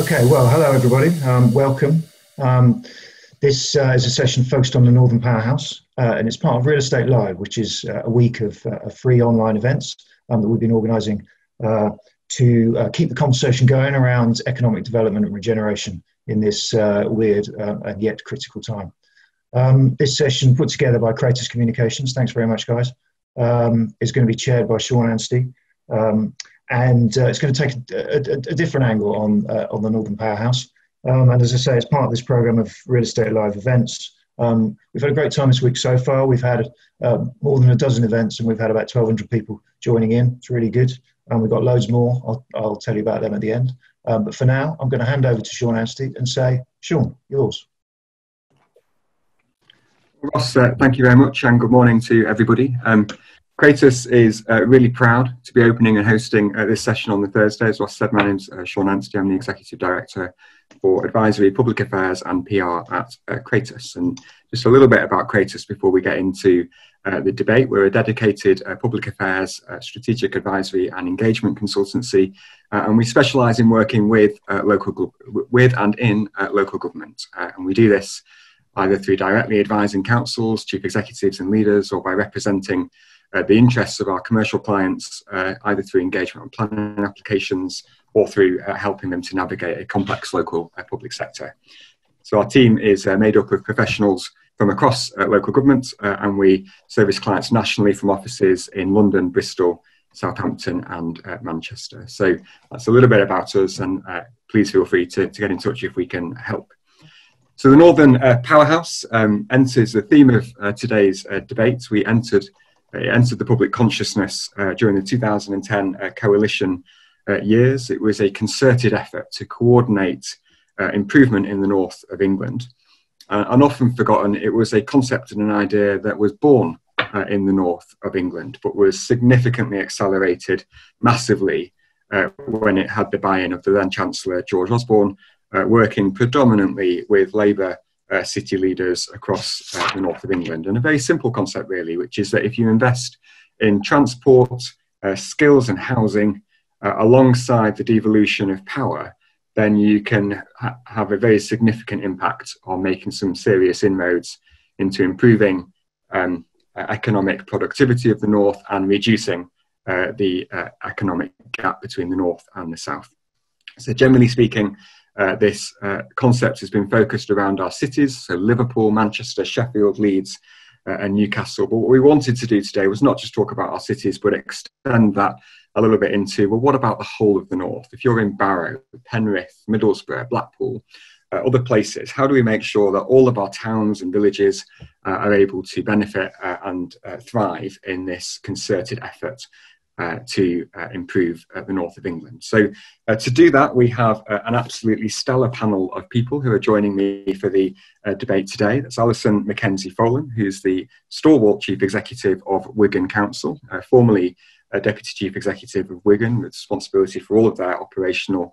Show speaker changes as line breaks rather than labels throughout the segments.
Okay, well, hello everybody. Um, welcome. Um, this uh, is a session focused on the Northern Powerhouse, uh, and it's part of Real Estate Live, which is uh, a week of uh, free online events um, that we've been organising uh, to uh, keep the conversation going around economic development and regeneration in this weird and yet critical time. Um, this session, put together by Cratus Communications, thanks very much, guys, um, is going to be chaired by Sean Anstee. Um, and uh, it's going to take a, a, a different angle on uh, on the Northern Powerhouse. Um, and as I say, it's part of this program of real estate live events. Um, we've had a great time this week so far. We've had uh, more than a dozen events, and we've had about 1,200 people joining in. It's really good, and we've got loads more. I'll, I'll tell you about them at the end. Um, but for now, I'm going to hand over to Sean Anstee and say, Sean, yours.
Ross, uh, thank you very much, and good morning to everybody. Cratus is uh, really proud to be opening and hosting uh, this session on the Thursday. As I said, my name's uh, Sean Anstee. I'm the Executive Director for Advisory, Public Affairs and PR at uh, Cratus. And just a little bit about Cratus before we get into uh, the debate. We're a dedicated uh, public affairs, strategic advisory and engagement consultancy, and we specialise in working with local, with and in local government. and we do this either through directly advising councils, chief executives and leaders, or by representing uh, the interests of our commercial clients, uh, either through engagement on planning applications or through uh, helping them to navigate a complex local uh, public sector. So our team is uh, made up of professionals from across uh, local government and we service clients nationally from offices in London, Bristol, Southampton and Manchester. So that's a little bit about us and please feel free to, to get in touch if we can help. So the Northern Powerhouse um, enters the theme of today's debate. We entered it entered the public consciousness uh, during the 2010 uh, coalition uh, years. It was a concerted effort to coordinate uh, improvement in the north of England. Uh, and often forgotten, it was a concept and an idea that was born in the north of England, but was significantly accelerated massively when it had the buy in of the then Chancellor George Osborne, working predominantly with Labour uh, city leaders across uh, the north of England. And a very simple concept, really, which is that if you invest in transport, uh, skills, and housing uh, alongside the devolution of power, then you can ha- have a very significant impact on making some serious inroads into improving um, economic productivity of the north and reducing uh, the uh, economic gap between the north and the south. So, generally speaking, uh, this uh, concept has been focused around our cities, so Liverpool, Manchester, Sheffield, Leeds, uh, and Newcastle. But what we wanted to do today was not just talk about our cities, but extend that a little bit into well, what about the whole of the north? If you're in Barrow, Penrith, Middlesbrough, Blackpool, uh, other places, how do we make sure that all of our towns and villages uh, are able to benefit and thrive in this concerted effort uh, to uh, improve uh, the north of England. So, uh, to do that, we have uh, an absolutely stellar panel of people who are joining me for the uh, debate today. That's Alison McKenzie Folan, who's the stalwart chief executive of Wigan Council, formerly deputy chief executive of Wigan, with responsibility for all of their operational.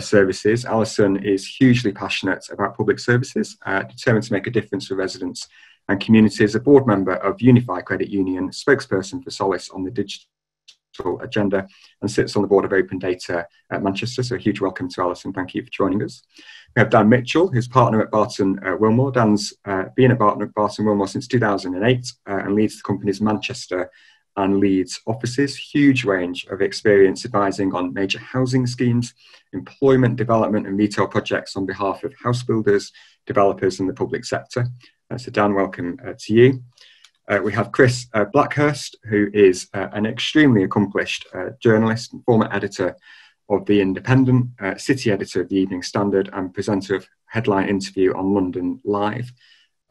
services. Alison is hugely passionate about public services, determined to make a difference for residents and communities, a board member of Unify Credit Union, spokesperson for Solace on the digital agenda and sits on the board of Open Data at Manchester. So a huge welcome to Alison. Thank you for joining us. We have Dan Mitchell, who's partner at Barton uh, Willmore. Dan's uh, been at Barton, Willmore since 2008 uh, and leads the company's Manchester and Leeds offices. Huge range of experience advising on major housing schemes, employment development and retail projects on behalf of house builders, developers and the public sector. Uh, so Dan, welcome uh, to you. Uh, we have Chris uh, Blackhurst, who is uh, an extremely accomplished uh, journalist and former editor of The Independent, uh, city editor of the Evening Standard, and presenter of Headline Interview on London Live.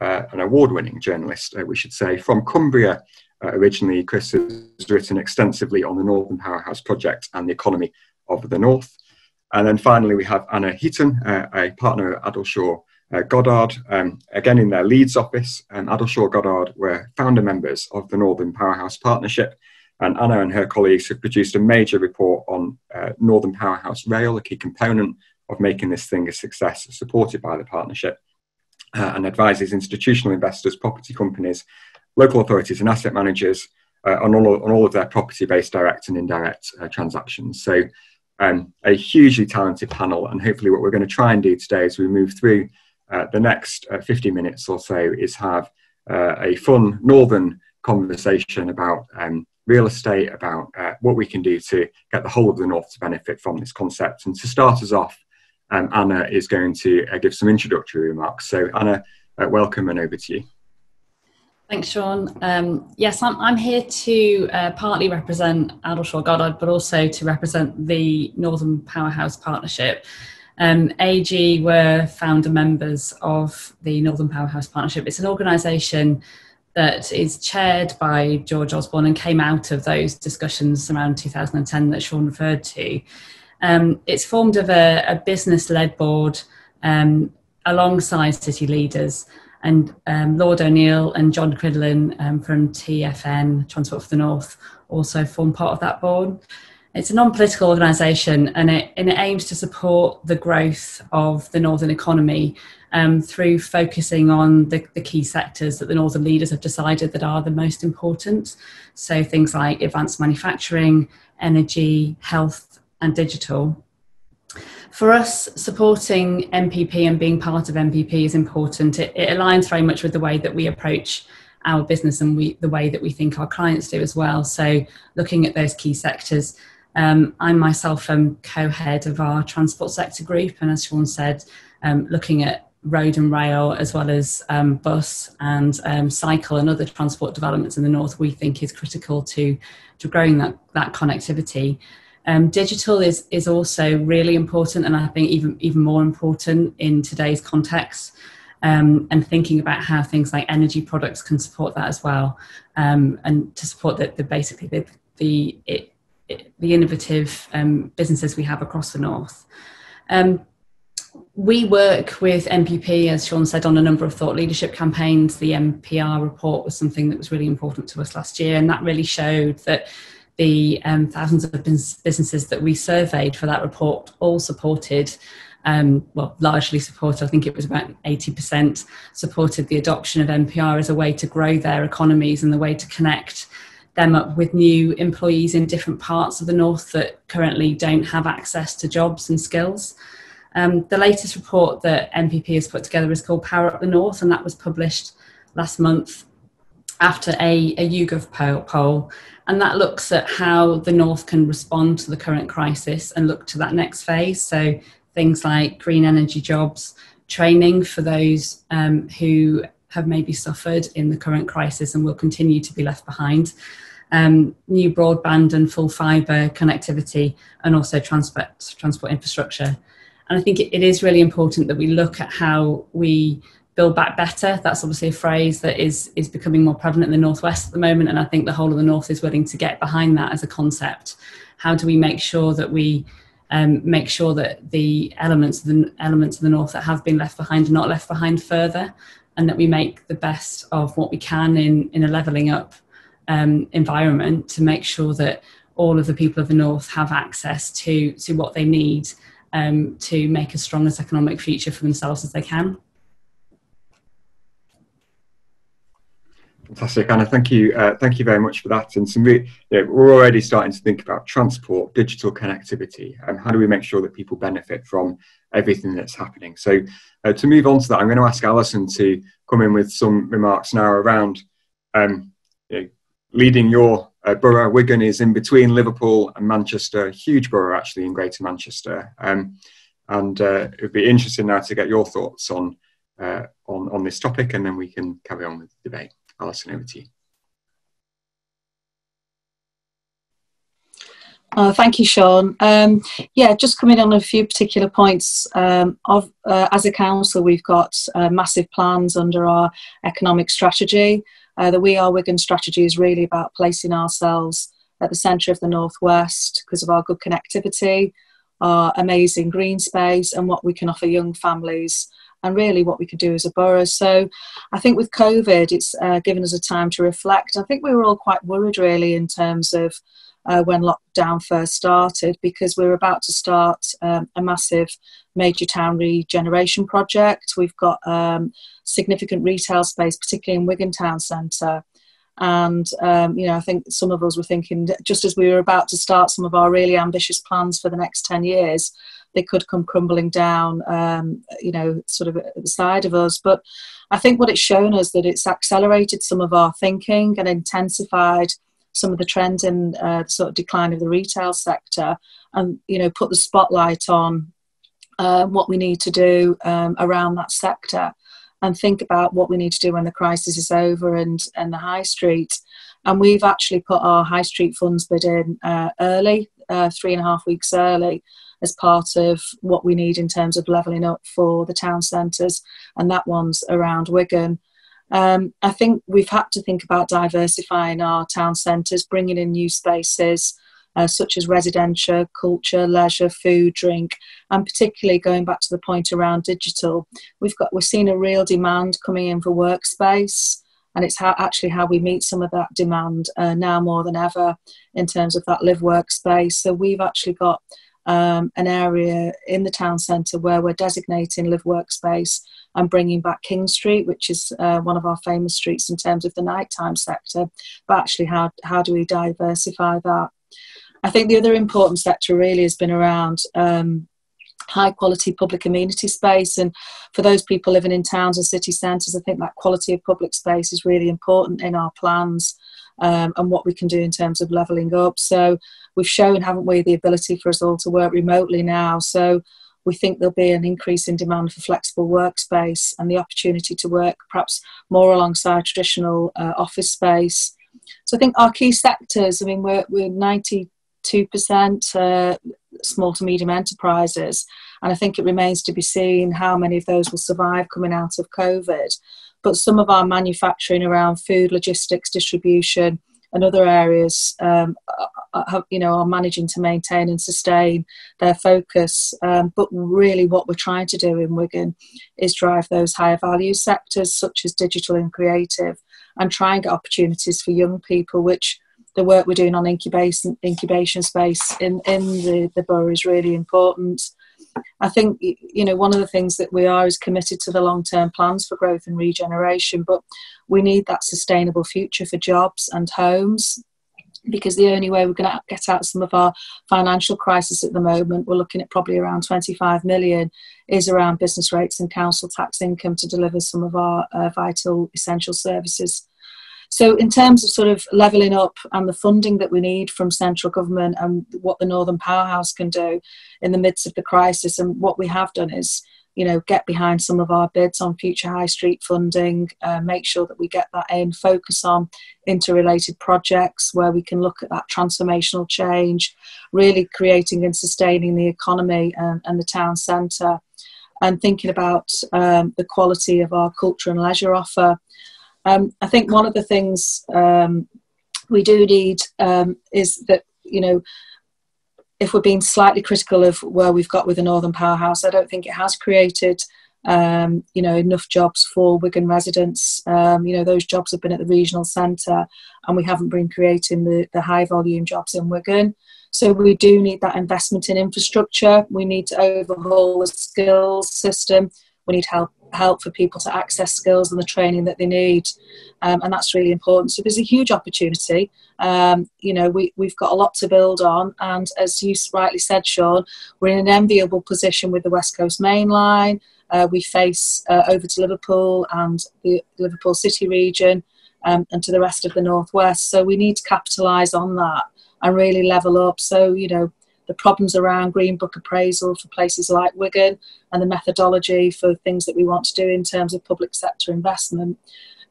Uh, an award winning journalist, we should say, from Cumbria. originally, Chris has written extensively on the Northern Powerhouse Project and the economy of the North. And then finally, we have Anna Heaton, a partner at Addleshaw uh, Goddard, um, again in their Leeds office, um, Addleshaw Goddard were founder members of the Northern Powerhouse Partnership. And Anna and her colleagues have produced a major report on uh, Northern Powerhouse Rail, a key component of making this thing a success, supported by the partnership, uh, and advises institutional investors, property companies, local authorities, and asset managers uh, on, all, on all of their property based direct and indirect uh, transactions. So um, a hugely talented panel. And hopefully, what we're going to try and do today as we move through the next uh, 50 minutes or so is have uh, a fun northern conversation about um, real estate, about uh, what we can do to get the whole of the north to benefit from this concept. And to start us off, um, Anna is going to uh, give some introductory remarks. So, Anna, uh, welcome and over to you.
Thanks, Sean. Um, yes, I'm, I'm here to uh, partly represent Addleshaw Goddard, but also to represent the Northern Powerhouse Partnership. Um, AG were founder members of the Northern Powerhouse Partnership. It's an organisation that is chaired by George Osborne and came out of those discussions around 2010 that Sean referred to. Um, it's formed of a, a business led board um, alongside city leaders and um, Lord O'Neill and John Cridland um, from TFN, Transport for the North, also form part of that board. It's a non-political organisation and it, and it aims to support the growth of the northern economy um, through focusing on the, the, key sectors that the northern leaders have decided that are the most important. So things like advanced manufacturing, energy, health, and digital for us, supporting NPP and being part of NPP is important. It, it, aligns very much with the way that we approach our business and we, the way that we think our clients do as well. So, looking at those key sectors, um, I myself am co head of our transport sector group, and as Sean said, um, looking at road and rail as well as um, bus and um, cycle and other transport developments in the north, we think is critical to, to growing that, that connectivity. Um, digital is is also really important, and I think even even more important in today's context. Um, and thinking about how things like energy products can support that as well, um, and to support the, the basically the the, it, the innovative um, businesses we have across the north. Um, we work with NPP, as Sean said, on a number of thought leadership campaigns. The NPR report was something that was really important to us last year, and that really showed that the um, thousands of businesses that we surveyed for that report all supported um, well, largely supported, I think it was about 80% supported the adoption of NPR as a way to grow their economies and the way to connect them up with new employees in different parts of the North that currently don't have access to jobs and skills. Um, the latest report that NPP has put together is called Power Up the North, and that was published last month after a, a YouGov poll, and that looks at how the North can respond to the current crisis and look to that next phase. So things like green energy jobs, training for those um, who have maybe suffered in the current crisis and will continue to be left behind. Um, new broadband and full fibre connectivity, and also transport transport infrastructure. And I think it, it is really important that we look at how we build back better. That's obviously a phrase that is is becoming more prevalent in the northwest at the moment, and I think the whole of the north is willing to get behind that as a concept. How do we make sure that we um, make sure that the elements of the elements of the north that have been left behind are not left behind further, and that we make the best of what we can in in a levelling up um, environment to make sure that all of the people of the north have access to to what they need um, to make as strong as economic future for themselves as they can.
Fantastic, Anna. Thank you. Uh, thank you very much for that. And some, know, we're already starting to think about transport, digital connectivity, and how do we make sure that people benefit from everything that's happening. So, uh, to move on to that, I'm going to ask Alison to come in with some remarks now around um, you know, leading your uh, borough. Wigan is in between Liverpool and Manchester, huge borough actually in Greater Manchester. Um, and uh, it would be interesting now to get your thoughts on uh, on on this topic, and then we can carry on with the debate. Alison, over to you.
Uh, thank you, Sean. Um, yeah, just coming on a few particular points. Um, of, uh, as a council, we've got uh, massive plans under our economic strategy. Uh, the We Are Wigan strategy is really about placing ourselves at the centre of the Northwest because of our good connectivity, our amazing green space, and what we can offer young families and really what we could do as a borough. So I think with COVID, it's uh, given us a time to reflect. I think we were all quite worried really in terms of uh, when lockdown first started because we are about to start um, a massive major town regeneration project. We've got um, significant retail space, particularly in Wigan Town Centre. And um, you know, I think some of us were thinking just as we were about to start some of our really ambitious plans for the next ten years, they could come crumbling down. Um, you know, sort of at the side of us. But I think what it's shown us that it's accelerated some of our thinking and intensified some of the trends in uh, the sort of decline of the retail sector, and you know, put the spotlight on uh, what we need to do um, around that sector and think about what we need to do when the crisis is over and, and the high street. And we've actually put our high street funds bid in uh, early, uh, three and a half weeks early, as part of what we need in terms of levelling up for the town centres, and that one's around Wigan. Um, I think we've had to think about diversifying our town centres, bringing in new spaces, uh, such as residential, culture, leisure, food, drink, and particularly going back to the point around digital, we've got we're seeing a real demand coming in for workspace, and it's how actually how we meet some of that demand uh, now more than ever in terms of that live workspace. So we've actually got um, an area in the town centre where we're designating live workspace and bringing back King Street, which is uh, one of our famous streets in terms of the nighttime sector. But actually, how, how do we diversify that? I think the other important sector really has been around um, high quality public amenity space. And for those people living in towns and city centres, I think that quality of public space is really important in our plans. Um, and what we can do in terms of levelling up. So we've shown, haven't we, the ability for us all to work remotely now. So we think there'll be an increase in demand for flexible workspace and the opportunity to work perhaps more alongside traditional uh, office space. So I think our key sectors, I mean, we're, we're 90 2% uh, small to medium enterprises. And I think it remains to be seen how many of those will survive coming out of COVID. But some of our manufacturing around food, logistics, distribution, and other areas, um, have, you know, are managing to maintain and sustain their focus. Um, but really, what we're trying to do in Wigan is drive those higher value sectors, such as digital and creative, and try and get opportunities for young people, which the work we're doing on incubation incubation space in in the, the borough is really important. I think you know one of the things that we are is committed to the long term plans for growth and regeneration, but we need that sustainable future for jobs and homes because the only way we're going to get out some of our financial crisis at the moment, we're looking at probably around 25 million, is around business rates and council tax income to deliver some of our uh, vital essential services so, in terms of sort of levelling up and the funding that we need from central government and what the Northern Powerhouse can do in the midst of the crisis, and what we have done is, you know, get behind some of our bids on future high street funding, uh, make sure that we get that in, focus on interrelated projects where we can look at that transformational change, really creating and sustaining the economy and, and the town centre, and thinking about um, the quality of our culture and leisure offer. Um, I think one of the things um, we do need um, is that, you know, if we're being slightly critical of where we've got with the Northern Powerhouse, I don't think it has created, um, you know, enough jobs for Wigan residents. Um, you know, those jobs have been at the regional centre and we haven't been creating the, the high volume jobs in Wigan. So we do need that investment in infrastructure. We need to overhaul the skills system. We need help help for people to access skills and the training that they need. Um, and that's really important. So there's a huge opportunity. Um, you know, we, we've got a lot to build on. And as you rightly said, Sean, we're in an enviable position with the West Coast Main Line. Uh, we face uh, over to Liverpool and the Liverpool City region um, and to the rest of the Northwest. So we need to capitalise on that and really level up. So, you know, the problems around Green Book appraisal for places like Wigan and the methodology for things that we want to do in terms of public sector investment.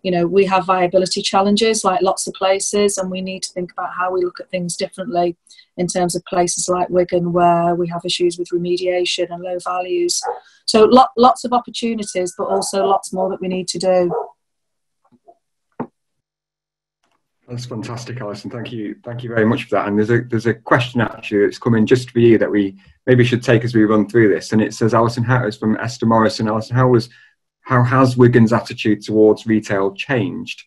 You know, we have viability challenges like lots of places, and we need to think about how we look at things differently in terms of places like Wigan where we have issues with remediation and low values. So, lot, lots of opportunities, but also lots more that we need to do.
That's fantastic, Alison. Thank you, thank you very much for that. And there's a there's a question actually that's coming just for you that we maybe should take as we run through this. And it says, Alison, how is from Esther Morrison. Alison, how was how has Wigan's attitude towards retail changed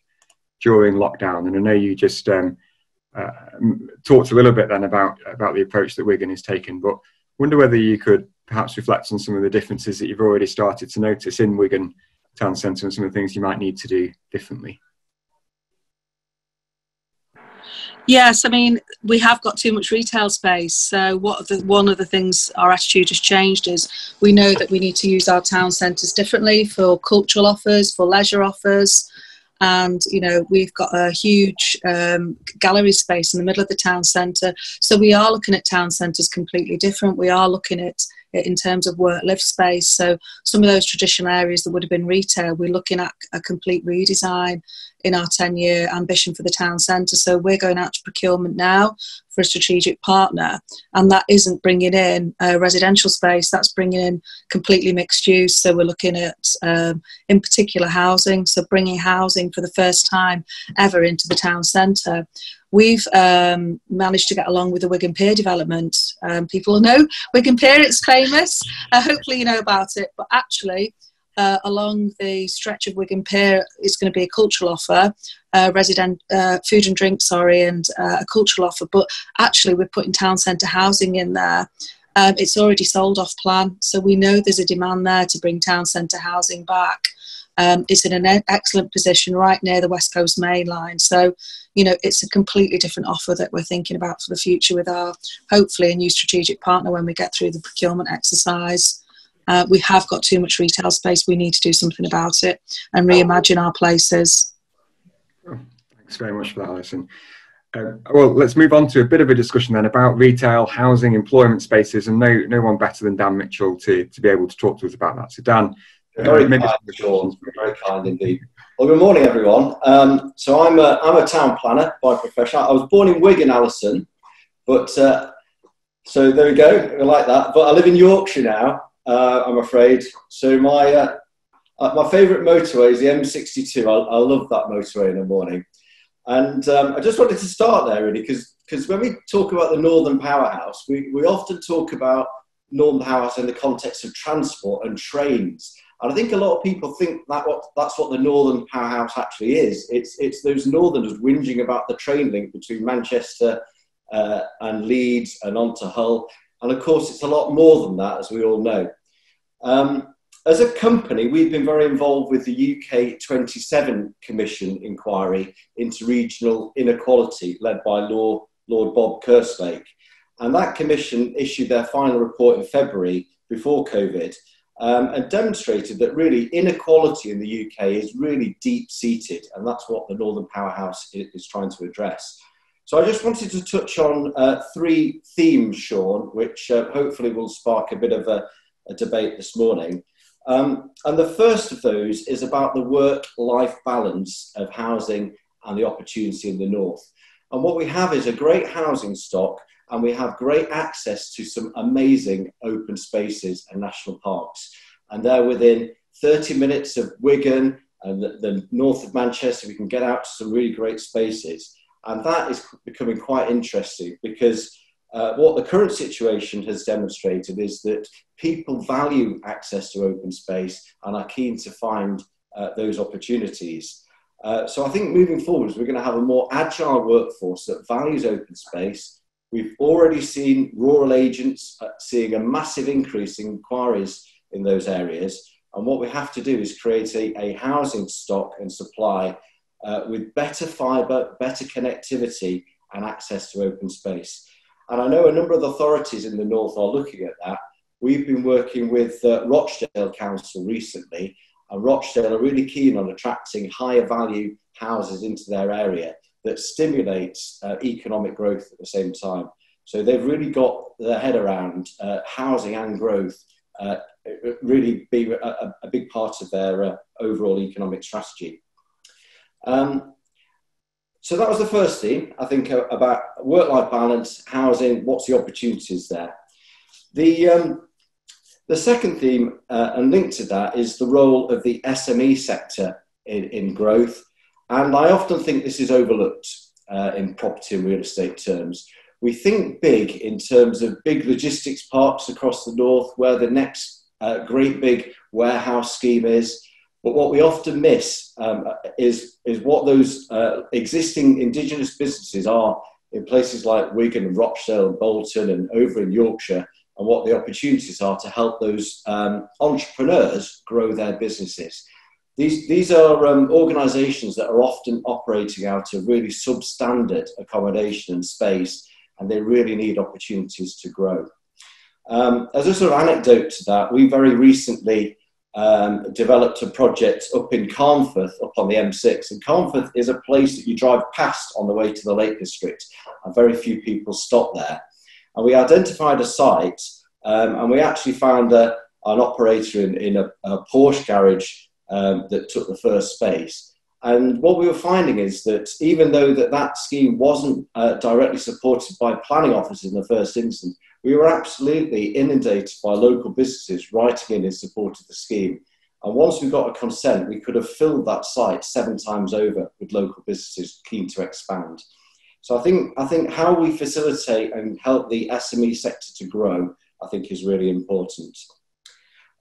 during lockdown? And I know you just um, uh, talked a little bit then about about the approach that Wigan is taking, but wonder whether you could perhaps reflect on some of the differences that you've already started to notice in Wigan town centre and some of the things you might need to do differently.
Yes, I mean we have got too much retail space. So what the, one of the things our attitude has changed is we know that we need to use our town centres differently for cultural offers, for leisure offers, and you know we've got a huge um, gallery space in the middle of the town centre. So we are looking at town centres completely different. We are looking at in terms of work live space. So some of those traditional areas that would have been retail, we're looking at a complete redesign in our 10 year ambition for the town centre. So we're going out to procurement now for a strategic partner, and that isn't bringing in a residential space, that's bringing in completely mixed use. So we're looking at, um, in particular, housing, so bringing housing for the first time ever into the town centre. We've um, managed to get along with the Wigan Pier development. Um, people know Wigan Pier, it's famous. Uh, hopefully, you know about it, but actually, uh, along the stretch of Wigan Pier is going to be a cultural offer, uh, resident uh, food and drink, sorry, and uh, a cultural offer. But actually, we're putting town centre housing in there. Um, it's already sold off plan, so we know there's a demand there to bring town centre housing back. Um, it's in an excellent position right near the West Coast Main Line. So, you know, it's a completely different offer that we're thinking about for the future with our hopefully a new strategic partner when we get through the procurement exercise. Uh, we have got too much retail space. We need to do something about it and reimagine our places.
Oh, thanks very much for that, Alison. Uh, well, let's move on to a bit of a discussion then about retail, housing, employment spaces, and no, no one better than Dan Mitchell to, to be able to talk to us about that. So, Dan,
very uh, kind, Sean. Very kind indeed. Well, good morning, everyone. Um, so I'm a, I'm a town planner by profession. I was born in Wigan, Alison, but uh, so there we go. I like that. But I live in Yorkshire now. Uh, I'm afraid. So my uh, uh my favourite motorway is the M62. I, I, love that motorway in the morning. And um, I just wanted to start there really because because when we talk about the Northern Powerhouse, we, we often talk about Northern Powerhouse in the context of transport and trains. And I think a lot of people think that what that's what the Northern Powerhouse actually is. It's it's those Northerners whinging about the train link between Manchester uh, and Leeds and on to Hull. And of course, it's a lot more than that, as we all know. Um, as a company, we've been very involved with the UK2070 Commission inquiry into regional inequality, led by Lord, Lord Bob Kerslake. And that commission issued their final report in February before COVID um, and demonstrated that really inequality in the UK is really deep seated, and that's what the Northern Powerhouse is, trying to address. So I just wanted to touch on uh, three themes, Sean, which uh, hopefully will spark a bit of a, a debate this morning. Um, and the first of those is about the work life balance of housing and the opportunity in the north. And what we have is a great housing stock and we have great access to some amazing open spaces and national parks. And they're within 30 minutes of Wigan and the, the north of Manchester. We can get out to some really great spaces. And that is becoming quite interesting because uh, what the current situation has demonstrated is that people value access to open space and are keen to find uh, those opportunities. Uh, so I think moving forwards, we're going to have a more agile workforce that values open space We've already seen rural agents uh, seeing a massive increase in inquiries in those areas. And what we have to do is create a, a housing stock and supply uh, with better fibre, better connectivity, and access to open space. And I know a number of authorities in the north are looking at that. We've been working with uh, Rochdale Council recently, and Rochdale are really keen on attracting higher value houses into their area that stimulates uh, economic growth at the same time. So they've really got their head around uh, housing and growth uh, really be a, a, big part of their uh, overall economic strategy. Um, so that was the first theme, I think, uh, about work-life balance, housing, what's the opportunities there. The, um, the second theme, uh, and linked to that, is the role of the SME sector in, in growth and I often think this is overlooked uh, in property and real estate terms. We think big in terms of big logistics parks across the north, where the next uh, great big warehouse scheme is. But what we often miss um, is, is what those uh, existing indigenous businesses are in places like Wigan and Rochdale and Bolton and over in Yorkshire, and what the opportunities are to help those um, entrepreneurs grow their businesses these, these are um, organisations that are often operating out of really substandard accommodation and space, and they really need opportunities to grow. Um, as a sort of anecdote to that, we very recently um, developed a project up in Carnforth, up on the M6. And Carnforth is a place that you drive past on the way to the Lake District, and very few people stop there. And we identified a site, um, and we actually found a, an operator in, in a, a Porsche garage um, that took the first space. And what we were finding is that even though that, that scheme wasn't uh, directly supported by planning officers in the first instance, we were absolutely inundated by local businesses writing in in support of the scheme. And once we got a consent, we could have filled that site seven times over with local businesses keen to expand. So I think, I think how we facilitate and help the SME sector to grow, I think is really important.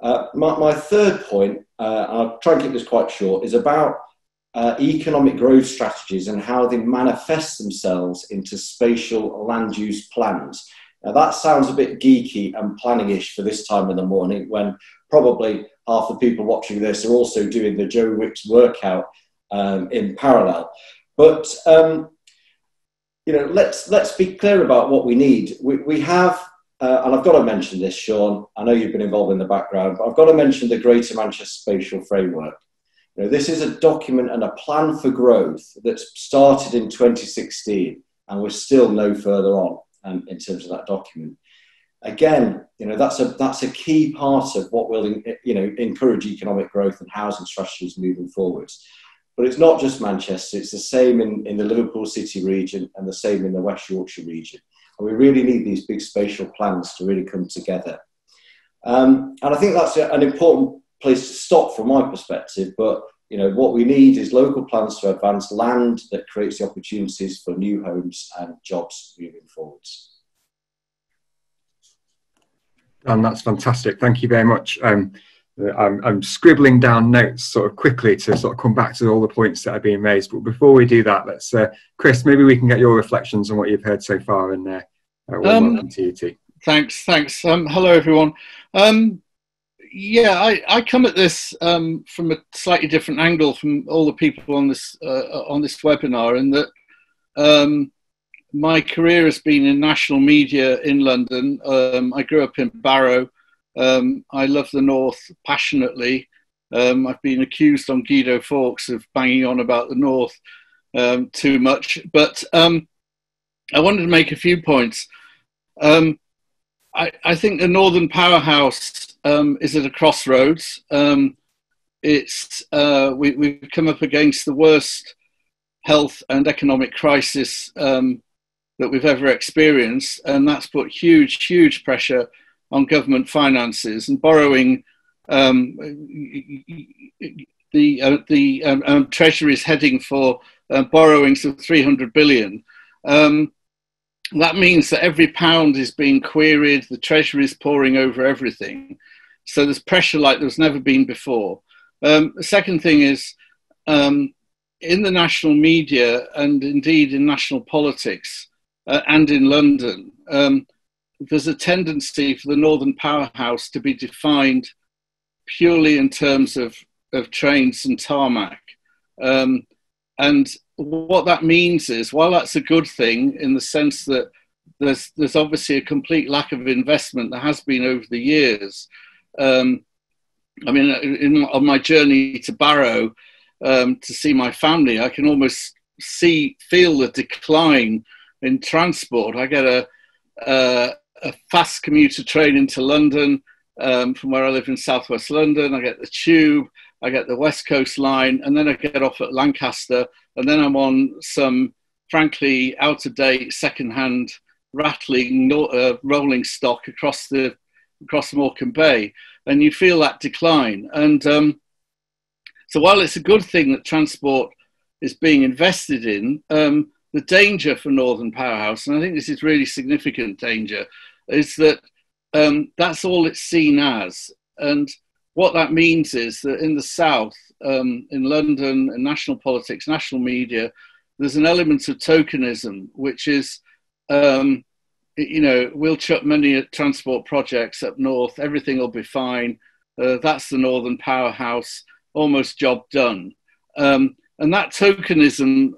Uh, my, my, third point, uh, I'll try and keep this quite short, is about uh, economic growth strategies and how they manifest themselves into spatial land use plans. Now, that sounds a bit geeky and planning-ish for this time in the morning when probably half the people watching this are also doing the Joe Wicks workout um, in parallel. But um, you know, let's let's be clear about what we need. We, we have, uh, and I've got to mention this, Sean. I know you've been involved in the background, but I've got to mention the Greater Manchester Spatial Framework. You know, this is a document and a plan for growth that started in 2016, and we're still no further on um, in terms of that document. Again, you know that's a that's a key part of what will you know encourage economic growth and housing strategies moving forwards. But it's not just Manchester; it's the same in, in the Liverpool City region and the same in the West Yorkshire region. And we really need these big spatial plans to really come together. Um, and I think that's an important place to stop from my perspective. But you know what we need is local plans to advance land that creates the opportunities for new homes and jobs moving forwards.
And that's fantastic. Thank you very much. Um, I'm, I'm, scribbling down notes sort of quickly to sort of come back to all the points that are being raised. But before we do that, let's, uh, Chris, maybe we can get your reflections on what you've heard so far and uh, uh, welcome to you too.
Thanks, thanks. Um, hello, everyone. Um, yeah, I, I come at this um, from a slightly different angle from all the people on this uh, on this webinar, in that um, my career has been in national media in London. Um, I grew up in Barrow. Um, I love the North passionately. Um, I've been accused on Guido Fawkes of banging on about the North um, too much, but I wanted to make a few points. I, I think the Northern Powerhouse um, is at a crossroads. Um, it's uh, we, we've come up against the worst health and economic crisis um, that we've ever experienced, and that's put huge, huge pressure on government finances and borrowing. Um, the uh, the um, um, Treasury is heading for uh, borrowings of 300 billion. Um, that means that every pound is being queried, the Treasury is poring over everything. So there's pressure like there's never been before. Um, the second thing is um, in the national media and indeed in national politics uh, and in London, um, there's a tendency for the Northern Powerhouse to be defined purely in terms of, of trains and tarmac. Um, and what that means is, while that's a good thing in the sense that there's, there's obviously a complete lack of investment that has been over the years, um, I mean, in, on my journey to Barrow um, to see my family, I can almost see, feel the decline in transport. I get a, a, fast commuter train into London um, from where I live in southwest London. I get the tube, I get the West Coast line, and then I get off at Lancaster, and then I'm on some frankly out of date, second hand, rattling, uh, rolling stock across the across Morecambe Bay, and you feel that decline. And um, so, while it's a good thing that transport is being invested in, um, the danger for Northern Powerhouse, and I think this is really significant danger, is that um, that's all it's seen as. And what that means is that in the South, um, in London, in national politics, national media, there's an element of tokenism, which is um, you know, we'll chuck money at transport projects up north, everything will be fine. Uh, that's the northern powerhouse. almost job done. Um, and that tokenism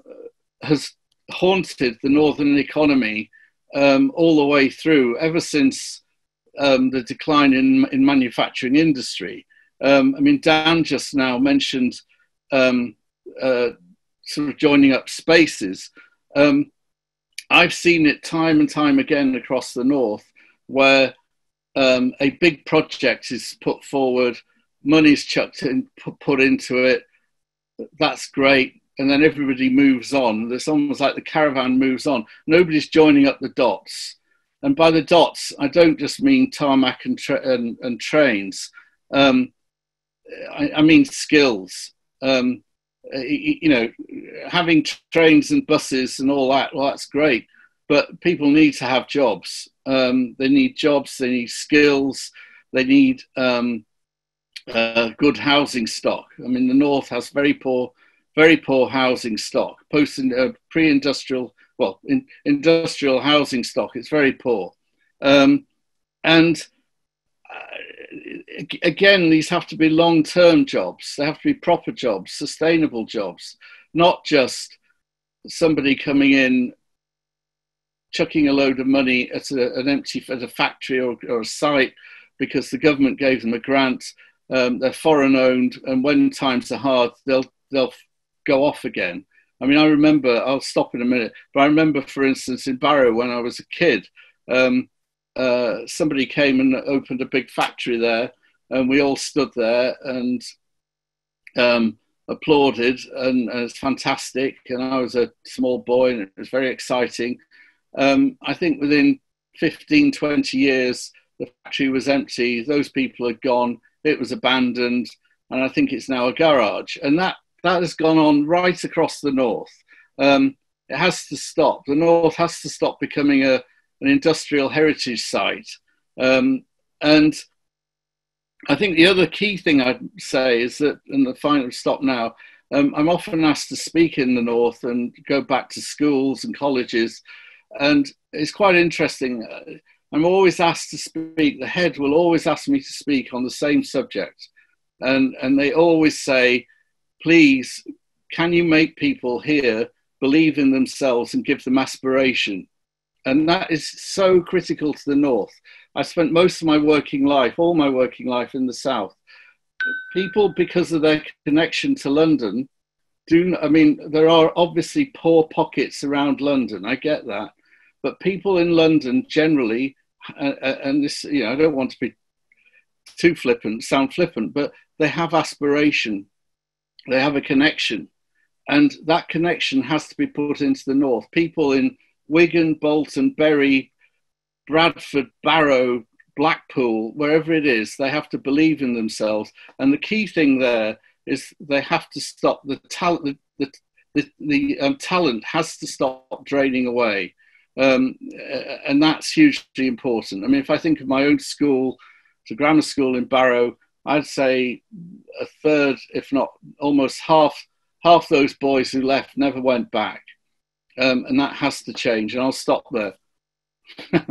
has haunted the northern economy um, all the way through, ever since um, the decline in, in manufacturing industry. Um, I mean, Dan just now mentioned um, uh, sort of joining up spaces. Um, I've seen it time and time again across the north where um, a big project is put forward, money's chucked in, put into it. That's great. And then everybody moves on. It's almost like the caravan moves on. Nobody's joining up the dots. And by the dots, I don't just mean tarmac and, tra- and, and trains. Um, I, I, mean skills. Um, you know, having trains and buses and all that, well, that's great. But people need to have jobs. Um, they need jobs, they need skills, they need um, uh, good housing stock. I mean, the North has very poor, very poor housing stock. Post uh, pre-industrial, well, in, industrial housing stock, it's very poor. Um, and again, these have to be long-term jobs. They have to be proper jobs, sustainable jobs, not just somebody coming in chucking a load of money at a, an empty at a factory or, or, a site because the government gave them a grant. Um, they're foreign owned, and when times are hard, they'll they'll go off again. I mean, I remember. I'll stop in a minute, but I remember, for instance, in Barrow when I was a kid, um, uh, somebody came and opened a big factory there, and we all stood there and um, applauded, and, and it's fantastic. And I was a small boy, and it was very exciting. Um, I think within 15, 20 years, the factory was empty, those people had gone, it was abandoned, and I think it's now a garage. And that, that has gone on right across the north. Um, it has to stop. The north has to stop becoming a, an industrial heritage site. Um, and I think the other key thing I'd say is that, and the final stop now, um, I'm often asked to speak in the north and go back to schools and colleges and it's quite interesting. Uh, I'm always asked to speak. The head will always ask me to speak on the same subject, and and they always say, "Please, can you make people here believe in themselves and give them aspiration?" And that is so critical to the north. I spent most of my working life, all my working life, in the south. People, because of their connection to London, do. I mean, there are obviously poor pockets around London. I get that but people in London generally, and this, you know, I don't want to be too flippant, sound flippant, but they have aspiration, they have a connection, and that connection has to be put into the north. People in Wigan, Bolton, Bury, Bradford, Barrow, Blackpool, wherever it is, they have to believe in themselves. And the key thing there is they have to stop the talent. The, the, the, um, talent has to stop draining away. Um, and that's hugely important. I mean, if I think of my own school, the grammar school in Barrow, I'd say a third, if not almost half, half those boys who left never went back. Um, and that has to change. And I'll stop there.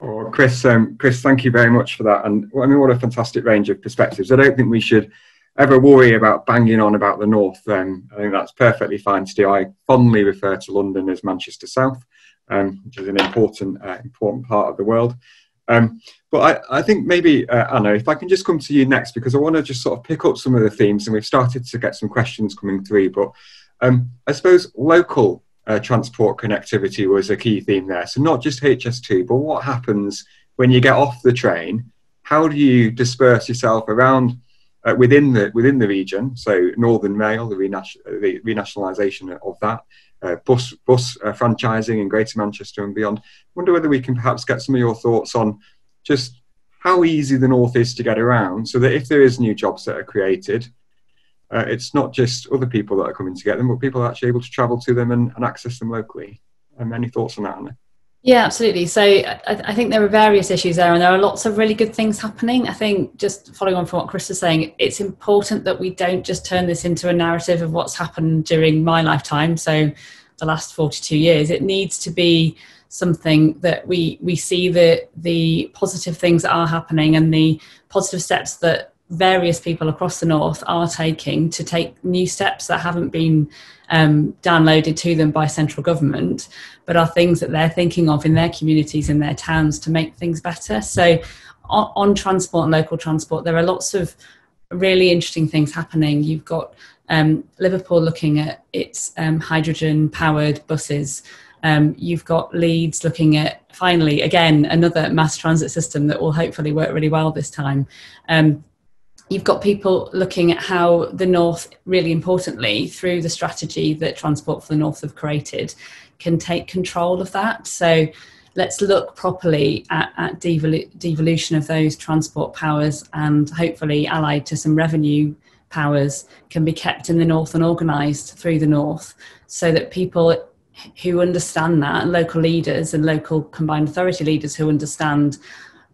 oh, Chris, um, Chris, thank you very much for that. And I mean, what a fantastic range of perspectives. I don't think we should ever worry about banging on about the north, then I think that's perfectly fine to do. I fondly refer to London as Manchester South, um, which is an important uh, important part of the world. Um, but I, I, think maybe uh, Anna, if I can just come to you next because I want to just sort of pick up some of the themes, and we've started to get some questions coming through. But um, I suppose local uh, transport connectivity was a key theme there. So not just HS2, but what happens when you get off the train? How do you disperse yourself around? uh, within the within the region. So Northern Rail, the, the renationalisation of that, uh, bus bus uh, franchising in Greater Manchester and beyond. I wonder whether we can perhaps get some of your thoughts on just how easy the north is to get around, so that if there is new jobs that are created. Uh, it's not just other people that are coming to get them, but people are actually able to travel to them and, and access them locally. Um, any thoughts on that, Anna?
Yeah, absolutely. So I, I, think there are various issues there, and there are lots of really good things happening. I think just following on from what Chris was saying, it's important that we don't just turn this into a narrative of what's happened during my lifetime. So the last 42 years, it needs to be something that we we see the the positive things that are happening and the positive steps that various people across the north are taking to take new steps that haven't been um, downloaded to them by central government, but are things that they're thinking of in their communities in their towns to make things better. So, on, on transport and local transport, there are lots of really interesting things happening. You've got um, Liverpool looking at its um, hydrogen powered buses. Um, you've got Leeds looking at finally again another mass transit system that will hopefully work really well this time. Um, you've got people looking at how the North, really importantly, through the strategy that Transport for the North have created, can take control of that. So let's look properly at, at devolu- devolution of those transport powers and hopefully allied to some revenue powers can be kept in the north and organised through the north so that people who understand that local leaders and local combined authority leaders who understand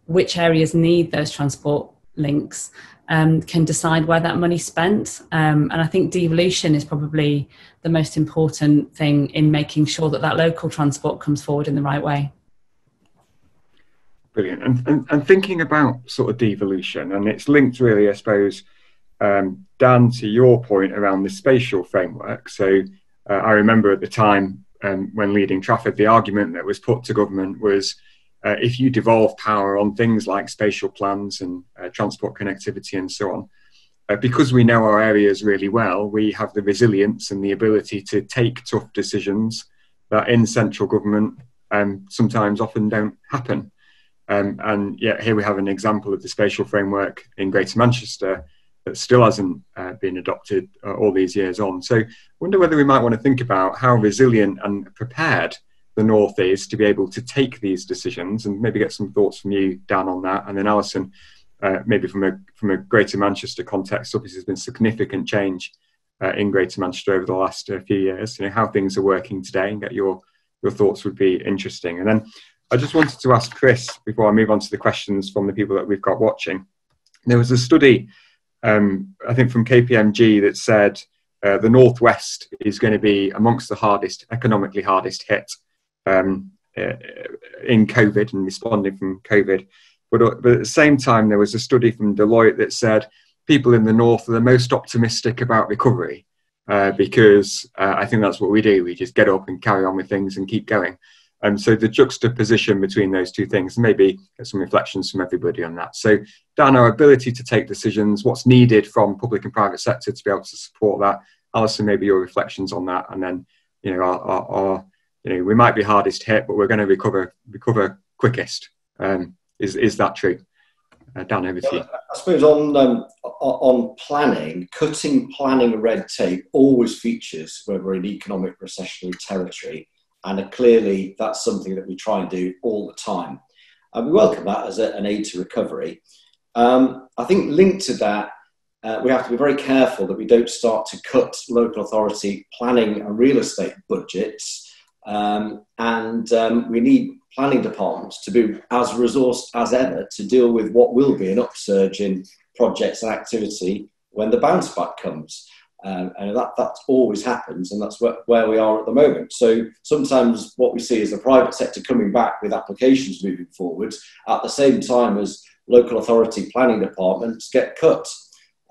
which areas need those transport links um, can decide where that money's spent. Um, and I think devolution is probably the most important thing in making sure that that local transport comes forward in the right way.
Brilliant. And, and, and thinking about sort of devolution, and it's linked really, I suppose, um, Dan, to your point around the spatial framework. So uh, I remember at the time um, when leading Trafford, the argument that was put to government was uh, if you devolve power on things like spatial plans and uh, transport connectivity and so on, uh, because we know our areas really well, we have the resilience and the ability to take tough decisions that in central government um, sometimes often don't happen. Um, and yet here we have an example of the spatial framework in Greater Manchester that still hasn't uh, been adopted uh, all these years on. So I wonder whether we might want to think about how resilient and prepared the North is to be able to take these decisions and maybe get some thoughts from you, Dan, on that. And then Alison, uh, maybe from a, from a Greater Manchester context, obviously there's been significant change uh, in Greater Manchester over the last uh, few years, you know, how things are working today and get your, your thoughts would be interesting. And then I just wanted to ask Chris before I move on to the questions from the people that we've got watching. There was a study, um, I think from KPMG, that said uh, the Northwest is going to be amongst the hardest, economically hardest hit um, uh, in COVID and responding from COVID. But, uh, but at the same time, there was a study from Deloitte that said people in the North are the most optimistic about recovery. Uh, because uh, I think that's what we do. We just get up and carry on with things and keep going. And um, so the juxtaposition between those two things, maybe some reflections from everybody on that. So, Dan, our ability to take decisions, what's needed from public and private sector to be able to support that. Alison, maybe your reflections on that, and then you know, our, our, our you know, we might be hardest hit, but we're going to recover recover quickest. Um, is is that true? Uh, Dan, over to you.
I suppose on um, on planning, cutting planning red tape always features when we're in economic recessionary territory and clearly, that's something that we try and do all the time. And we welcome that as a, an aid to recovery. Um, I think linked to that, uh, we have to be very careful that we don't start to cut local authority planning and real estate budgets. Um, and um, we need planning departments to be as resourced as ever to deal with what will be an upsurge in projects and activity when the bounce back comes. Um, and that, that always happens, and that's where, where we are at the moment. So sometimes what we see is the private sector coming back with applications moving forward at the same time as local authority planning departments get cut.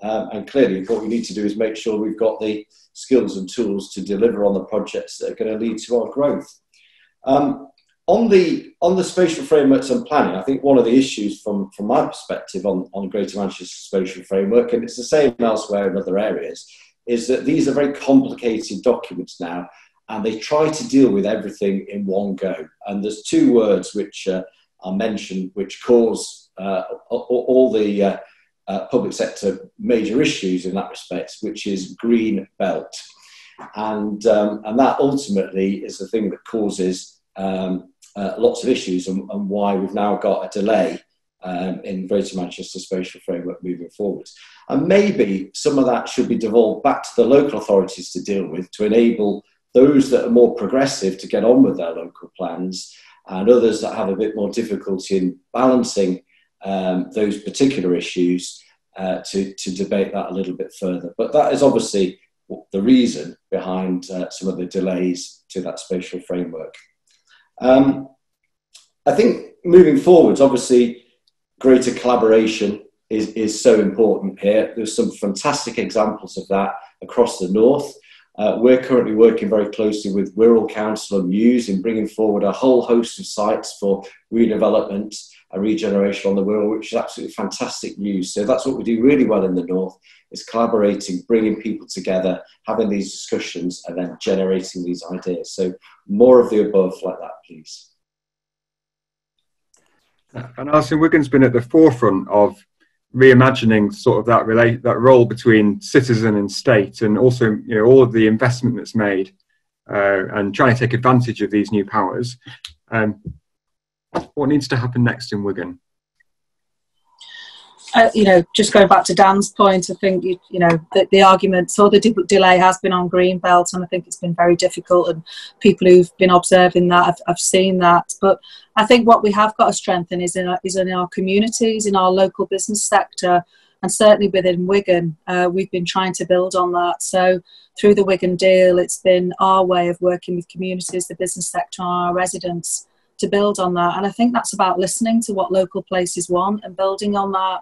Um, and clearly, what we need to do is make sure we've got the skills and tools to deliver on the projects that are going to lead to our growth. Um, on the on the spatial frameworks and planning, I think one of the issues from from my perspective on on Greater Manchester spatial framework, and it's the same elsewhere in other areas, is that these are very complicated documents now, and they try to deal with everything in one go. And there's two words which uh, are mentioned which cause uh, all the uh, uh, public sector major issues in that respect, which is green belt. And, um, and that ultimately is the thing that causes um, uh, lots of issues and, and why we've now got a delay um, in Greater Manchester Spatial Framework moving forwards. And maybe some of that should be devolved back to the local authorities to deal with to enable those that are more progressive to get on with their local plans and others that have a bit more difficulty in balancing um, those particular issues uh, to, to debate that a little bit further. But that is obviously the reason behind uh, some of the delays to that spatial framework. Um, I think moving forwards, obviously, greater collaboration is, is so important here. There's some fantastic examples of that across the north. Uh, we're currently working very closely with Wirral Council and Muse in bringing forward a whole host of sites for redevelopment and regeneration on the Wirral, which is absolutely fantastic news. So that's what we do really well in the north, is collaborating, bringing people together, having these discussions and then generating these ideas. So more of the above like that, please.
And Alison Wigan's been at the forefront of reimagining sort of that relate that role between citizen and state, and also you know all of the investment that's made, uh, and trying to take advantage of these new powers. Um, what needs to happen next in Wigan?
Uh, you know, just going back to Dan's point, I think you, you know the, the argument. So the de- delay has been on Greenbelt, and I think it's been very difficult. And people who've been observing that have, have seen that. But I think what we have got to strengthen is in our, is in our communities, in our local business sector, and certainly within Wigan, uh, we've been trying to build on that. So through the Wigan deal, it's been our way of working with communities, the business sector, our residents to build on that. And I think that's about listening to what local places want and building on that.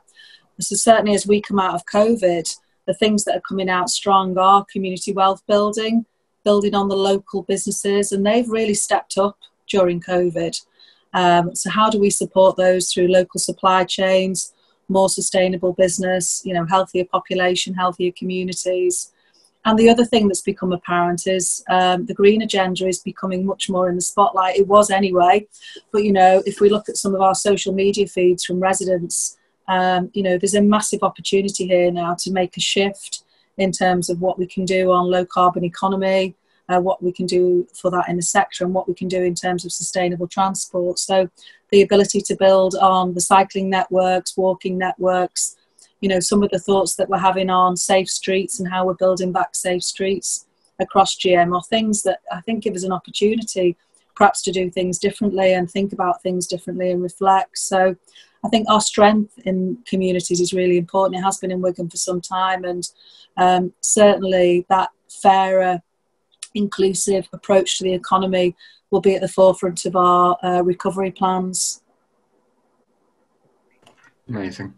So certainly as we come out of COVID, the things that are coming out strong are community wealth building, building on the local businesses, and they've really stepped up during COVID. Um, so how do we support those through local supply chains, more sustainable business, you know, healthier population, healthier communities, and the other thing that's become apparent is um, the green agenda is becoming much more in the spotlight. It was anyway, but you know, if we look at some of our social media feeds from residents, um, you know, there's a massive opportunity here now to make a shift in terms of what we can do on low carbon economy, uh, what we can do for that in the sector, and what we can do in terms of sustainable transport. So, the ability to build on the cycling networks, walking networks, you know some of the thoughts that we're having on safe streets and how we're building back safe streets across GM are things that I think give us an opportunity perhaps to do things differently and think about things differently and reflect. So I think our strength in communities is really important. It has been in Wigan for some time, and um, certainly that fairer, inclusive approach to the economy will be at the forefront of our uh, recovery plans.
Amazing.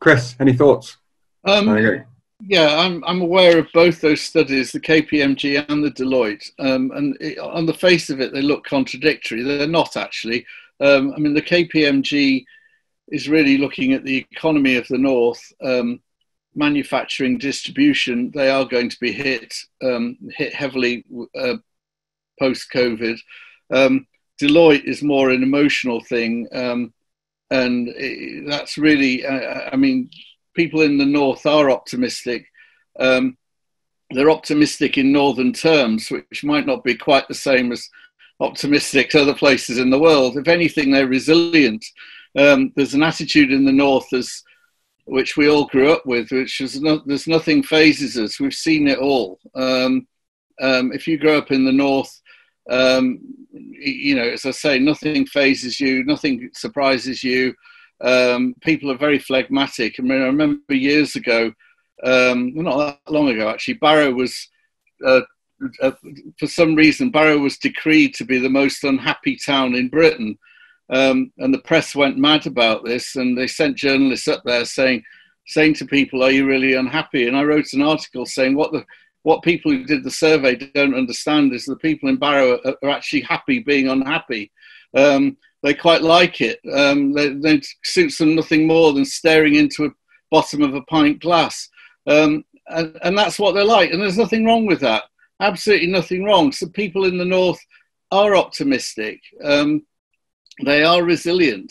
Chris, any thoughts?
Um, yeah, I'm, I'm aware of both those studies, the KPMG and the Deloitte. Um, and it, on the face of it, they look contradictory. They're not actually. Um, I mean, the KPMG is really looking at the economy of the North, um, manufacturing, distribution. They are going to be hit um, hit heavily uh, post COVID. Um, Deloitte is more an emotional thing and it, that's really, uh, I mean, people in the north are optimistic. Um, they're optimistic in northern terms, which might not be quite the same as optimistic to other places in the world. If anything, they're resilient. Um, there's an attitude in the north as which we all grew up with, which is no, there's nothing fazes us. We've seen it all. Um, um, if you grow up in the north, um, you know, as I say, nothing fazes you, nothing surprises you. Um, people are very phlegmatic. I mean, I remember years ago, um, not that long ago actually, Barrow was, uh, uh, for some reason, Barrow was decreed to be the most unhappy town in Britain. Um, and the press went mad about this, and they sent journalists up there saying, saying to people, "Are you really unhappy?" And I wrote an article saying, "What the what people who did the survey don't understand is the people in Barrow are, are actually happy being unhappy. Um, they quite like it. Um, they, they suits them nothing more than staring into a bottom of a pint glass, um, and, and that's what they're like. And there's nothing wrong with that. Absolutely nothing wrong. So people in the north are optimistic. Um, they are resilient.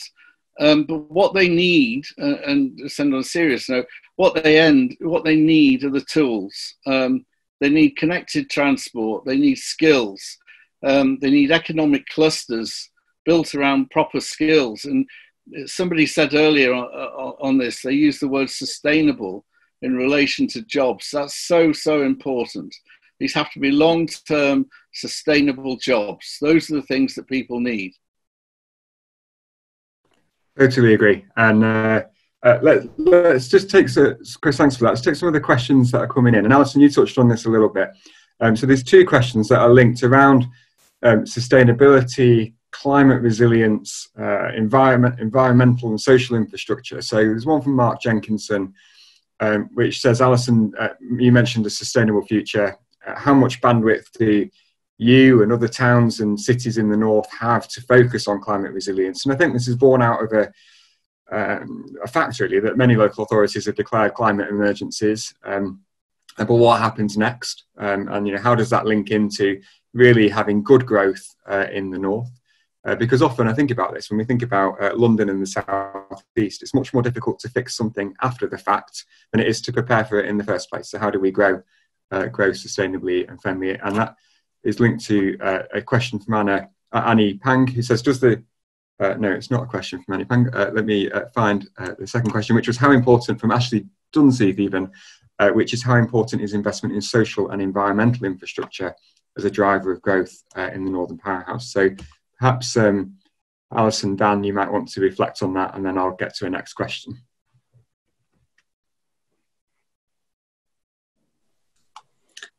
Um, but what they need, uh, and send on a serious note, what they end, what they need are the tools. Um, they need connected transport. They need skills. Um, they need economic clusters built around proper skills. And somebody said earlier on, on this, they use the word sustainable in relation to jobs. That's so, so important. These have to be long term, sustainable jobs. Those are the things that people need.
Totally agree. And uh, uh, let, us just take, so, Chris, thanks for that. Let's take some of the questions that are coming in. And Alison, you touched on this a little bit. Um, so there's two questions that are linked around um, sustainability climate resilience, uh, environment, environmental and social infrastructure. So there's one from Mark Jenkinson, um, which says, Alison, uh, you mentioned a sustainable future. Uh, how much bandwidth do you and other towns and cities in the north have to focus on climate resilience? And I think this is born out of a, um, a fact really that many local authorities have declared climate emergencies. Um, but what happens next? Um, and you know, how does that link into really having good growth uh, in the north? Uh, because often I think about this when we think about uh, London and the southeast, it's much more difficult to fix something after the fact than it is to prepare for it in the first place. So how do we grow, uh, grow sustainably and friendly? And that is linked to uh, a question from Anna, uh, Annie Pang, who says, "Does the Uh, no, it's not a question from Annie Pang. Uh, let me uh, find the second question, which was how important from Ashley Dunseith even, which is how important is investment in social and environmental infrastructure as a driver of growth in the Northern Powerhouse. So perhaps um, Alison, Dan, you might want to reflect on that, and then I'll get to a next question.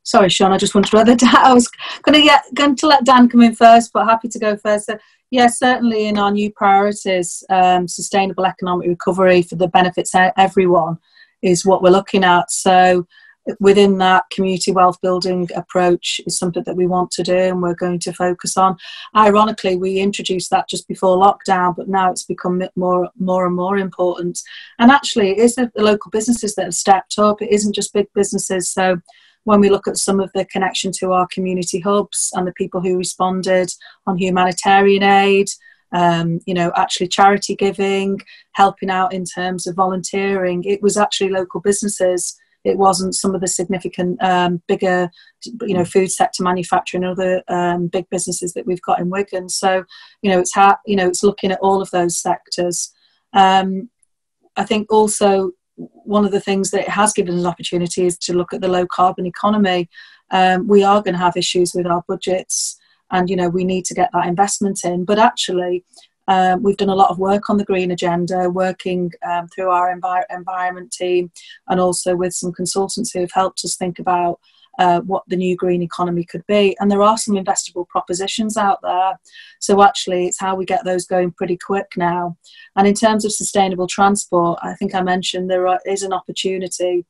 Sorry, Sean. I just wanted whether I was going to get going to let Dan come in first, but happy to go first. So, yeah, certainly in our new priorities, um, sustainable economic recovery for the benefits of everyone is what we're looking at. So within that community wealth building approach is something that we want to do and we're going to focus on ironically we introduced that just before lockdown but now it's become more more and more important and actually it is the local businesses that have stepped up it isn't just big businesses so when we look at some of the connection to our community hubs and the people who responded on humanitarian aid um, you know, actually charity giving, helping out in terms of volunteering. It was actually local businesses it wasn't some of the significant um, bigger you know food sector manufacturing and other um, big businesses that we've got in Wigan so you know it's ha- you know it's looking at all of those sectors um, I think also one of the things that it has given us an opportunity is to look at the low carbon economy. Um, we are going to have issues with our budgets and you know we need to get that investment in. But actually um, we've done a lot of work on the green agenda, working um, through our envi- environment team and also with some consultants who have helped us think about uh, what the new green economy could be. And there are some investable propositions out there. So, actually, it's how we get those going pretty quick now. And in terms of sustainable transport, I think I mentioned there are, is an opportunity.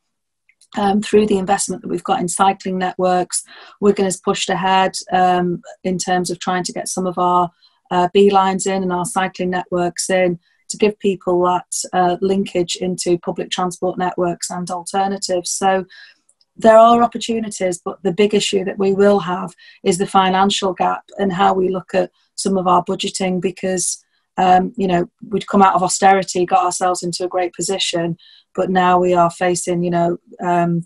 Um, through the investment that we've got in cycling networks, Wigan has pushed ahead um, in terms of trying to get some of our uh, beelines in and our cycling networks in to give people that uh, linkage into public transport networks and alternatives. So there are opportunities, but the big issue that we will have is the financial gap and how we look at some of our budgeting because. Um, you know, we'd come out of austerity, got ourselves into a great position, but now we are facing, you know, um,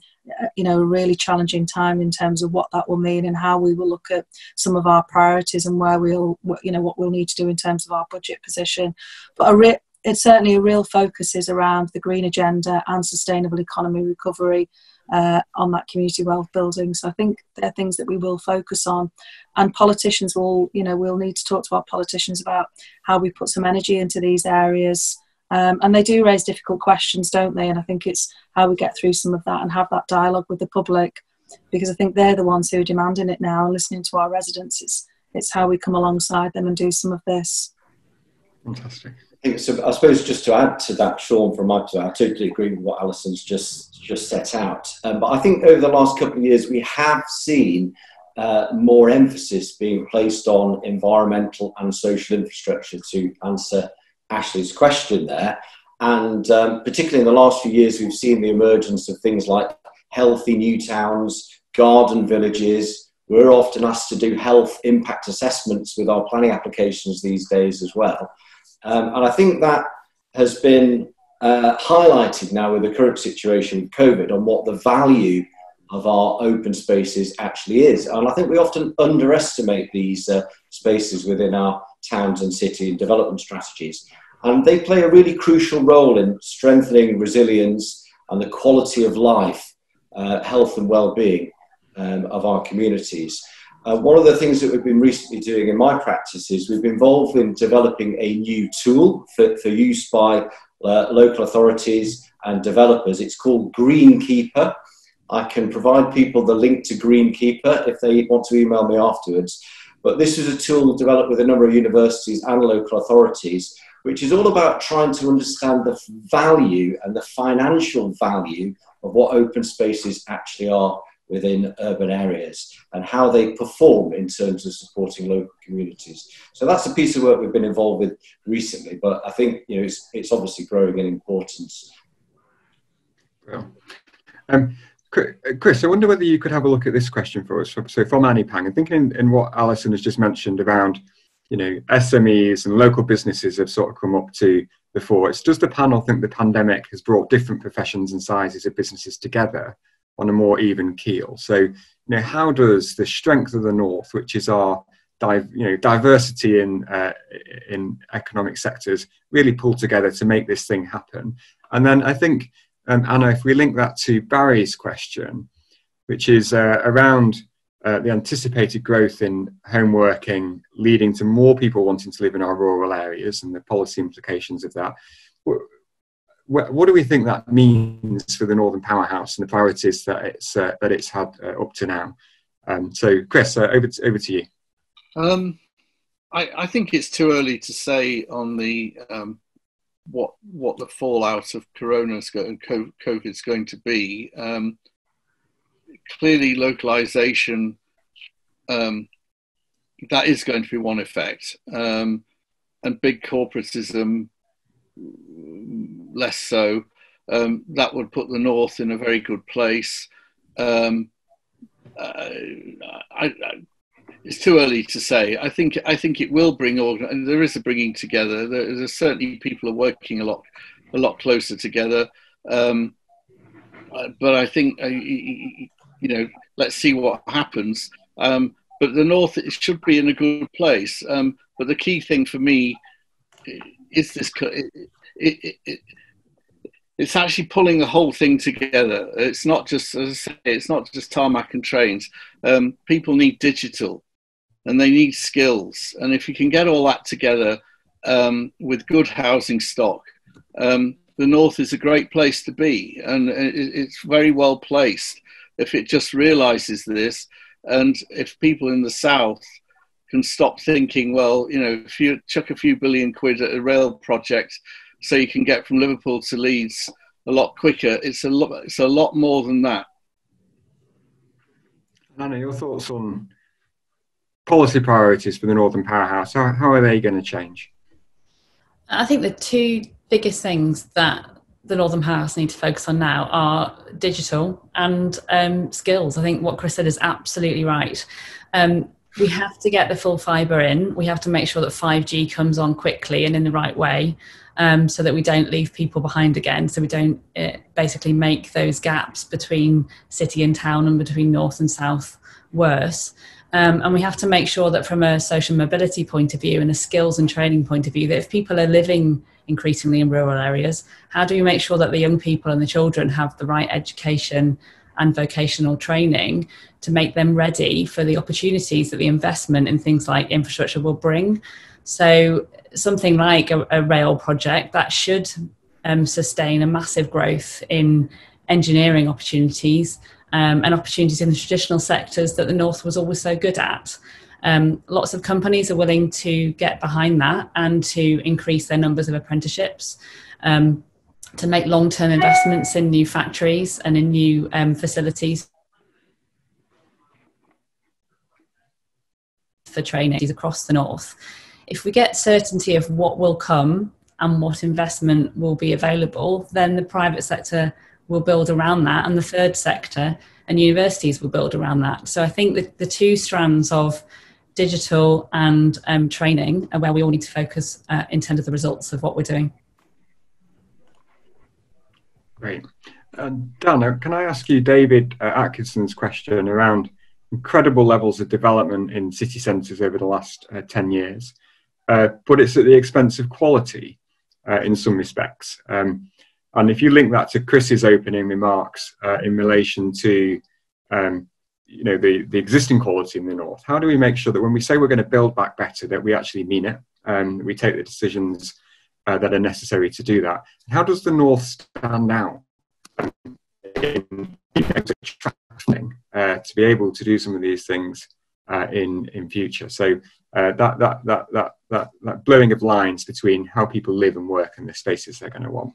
you know, a really challenging time in terms of what that will mean and how we will look at some of our priorities and where we'll, you know, what we'll need to do in terms of our budget position. But a re- it's certainly a real focus is around the green agenda and sustainable economy recovery uh, on that community wealth building. So I think they're things that we will focus on, and politicians will, you know, we'll need to talk to our politicians about how we put some energy into these areas. Um, and they do raise difficult questions, don't they? And I think it's how we get through some of that and have that dialogue with the public, because I think they're the ones who are demanding it now and listening to our residents. It's it's how we come alongside them and do some of this.
Fantastic.
I, so, I suppose just to add to that, Sean, from my perspective, I totally agree with what Alison's just just set out. Um, but I think over the last couple of years, we have seen uh, more emphasis being placed on environmental and social infrastructure to answer Ashley's question there. And um, particularly in the last few years, we've seen the emergence of things like healthy new towns, garden villages. We're often asked to do health impact assessments with our planning applications these days as well. Um, and I think that has been uh, highlighted now with the current situation with COVID on what the value of our open spaces actually is. And I think we often underestimate these uh, spaces within our towns and city and development strategies. And they play a really crucial role in strengthening resilience and the quality of life, uh, health and well-being um, of our communities. Uh, one of the things that we've been recently doing in my practice is we've been involved in developing a new tool for, for use by uh, local authorities and developers. It's called Greenkeeper. I can provide people the link to Greenkeeper if they want to email me afterwards. But this is a tool developed with a number of universities and local authorities, which is all about trying to understand the value and the financial value of what open spaces actually are within urban areas and how they perform in terms of supporting local communities. So that's a piece of work we've been involved with recently, but I think you know it's, it's obviously growing in importance.
Well, um, Chris, I wonder whether you could have a look at this question for us. So from Annie Pang, and thinking in, in what Alison has just mentioned around, you know, SMEs and local businesses have sort of come up to before. It's does the panel think the pandemic has brought different professions and sizes of businesses together on a more even keel? So, you know, how does the strength of the North, which is our you know diversity in uh, in economic sectors, really pull together to make this thing happen? And then I think um, Anna, if we link that to Barry's question, which is uh, around uh, the anticipated growth in home working leading to more people wanting to live in our rural areas and the policy implications of that. What, do we think that means for the Northern Powerhouse and the priorities that it's uh, that it's had uh, up to now? Um, so, Chris, uh, over to, over to you.
Um, I, I, think it's too early to say on the um, what what the fallout of Corona and COVID is going to be. Um, clearly, localization um, that is going to be one effect, um, and big corporatism less so. Um, that would put the north in a very good place. Um, uh, I, I, it's too early to say. I think I think it will bring organ. There is a bringing together. There, there's certainly people are working a lot a lot closer together. Um, uh, but I think uh, you know, let's see what happens. Um, but the north it should be in a good place. Um, but the key thing for me is this. It, it, it, it's actually pulling the whole thing together. It's not just, as I say, it's not just tarmac and trains. Um, people need digital and they need skills. And if you can get all that together um, with good housing stock, um, the north is a great place to be, and it's very well placed. If it just realizes this, and if people in the south can stop thinking, well, you know, if you chuck a few billion quid at a rail project, so you can get from Liverpool to Leeds a lot quicker, it's a lot. It's a lot more than that.
Anna, your thoughts on policy priorities for the Northern Powerhouse, how, how are they going to change?
I think the two biggest things that the Northern Powerhouse need to focus on now are digital and um, skills. I think what Chris said is absolutely right. Um, we have to get the full fibre in. We have to make sure that 5G comes on quickly and in the right way um, so that we don't leave people behind again. So we don't uh, basically make those gaps between city and town and between north and south worse. Um, and we have to make sure that from a social mobility point of view and a skills and training point of view, that if people are living increasingly in rural areas, how do we make sure that the young people and the children have the right education and vocational training to make them ready for the opportunities that the investment in things like infrastructure will bring? So, something like a, a rail project that should um, sustain a massive growth in engineering opportunities um, and opportunities in the traditional sectors that the North was always so good at. Um, lots of companies are willing to get behind that and to increase their numbers of apprenticeships, um, to make long term investments in new factories and in new um, facilities for trainees across the North. If we get certainty of what will come and what investment will be available, then the private sector will build around that, and the third sector and universities will build around that. So I think that the two strands of digital and um, training are where we all need to focus uh, in terms of the results of what we're doing.
Great. Uh, Dan, can I ask you David uh, Atkinson's question around incredible levels of development in city centres over the last uh, 10 years, uh, but it's at the expense of quality uh, in some respects. Um, and if you link that to Chris's opening remarks uh, in relation to um, you know the, the existing quality in the north, how do we make sure that when we say we're going to build back better, that we actually mean it and we take the decisions uh, that are necessary to do that? How does the north stand now in you know, uh, to be able to do some of these things in in future. So uh, that, that that that that that blurring of lines between how people live and work and the spaces they're going to want.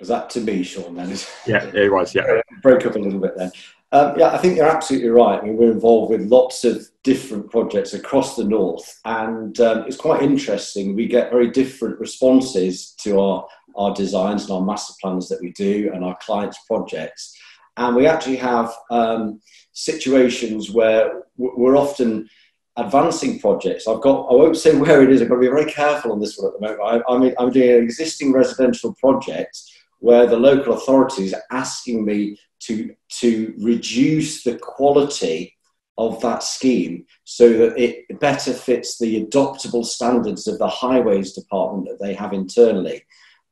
Was that to me, Sean? Then
yeah, it was. Yeah,
broke up a little bit then. Um, yeah, I think you're absolutely right. I mean, we're involved with lots of different projects across the north, and um, it's quite interesting. We get very different responses to our our designs and our master plans that we do, and our clients' projects. And we actually have um, situations where we're often advancing projects. I've got, I won't say where it is, I've got to be very careful on this one at the moment. I, mean, I'm doing an existing residential project where the local authorities are asking me to, to reduce the quality of that scheme so that it better fits the adoptable standards of the highways department that they have internally.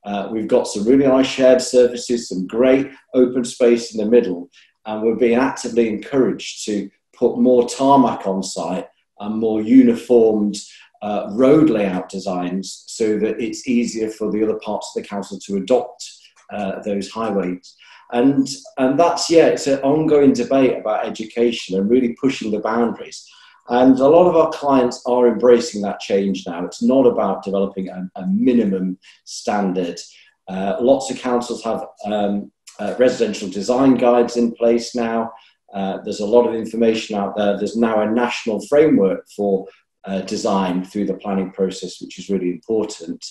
Uh, we've got some really nice shared surfaces, some great open space in the middle, and we're being actively encouraged to put more tarmac on site and more uniformed uh, road layout designs so that it's easier for the other parts of the council to adopt uh, those highways. And, and that's, yeah, it's an ongoing debate about education and really pushing the boundaries. And a lot of our clients are embracing that change now. It's not about developing a, a minimum standard. Uh, lots of councils have um, uh, residential design guides in place now. Uh, there's a lot of information out there. There's now a national framework for uh, design through the planning process, which is really important.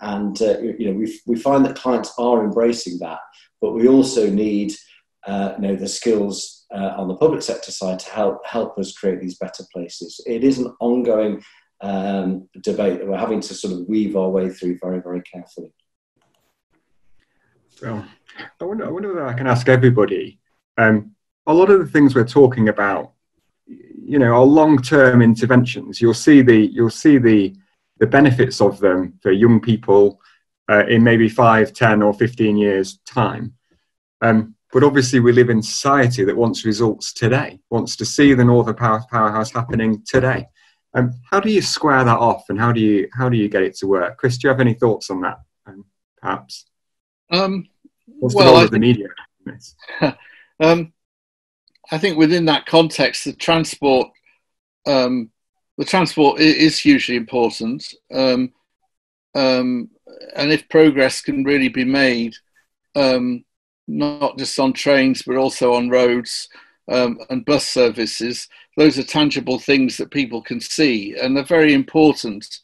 And uh, you know, we, we find that clients are embracing that, but we also need uh, you know, the skills uh, on the public sector side to help help us create these better places. It is an ongoing um, debate that we're having to sort of weave our way through very, very carefully.
Well, I wonder, I wonder whether I can ask everybody. Um, a lot of the things we're talking about, you know, are long-term interventions. You'll see the you'll see the the benefits of them for young people uh, in maybe five, ten, or fifteen years' time. Um, but obviously, we live in society that wants results today, wants to see the Northern Power, Powerhouse happening today. Um, how do you square that off, and how do you how do you get it to work? Chris, do you have any thoughts on that? Um, perhaps.
Um,
What's well, the role I of the media?
um, I think within that context, the transport, um, the transport is hugely important, um, um, and if progress can really be made, um, not just on trains but also on roads um, and bus services, those are tangible things that people can see, and they're very important.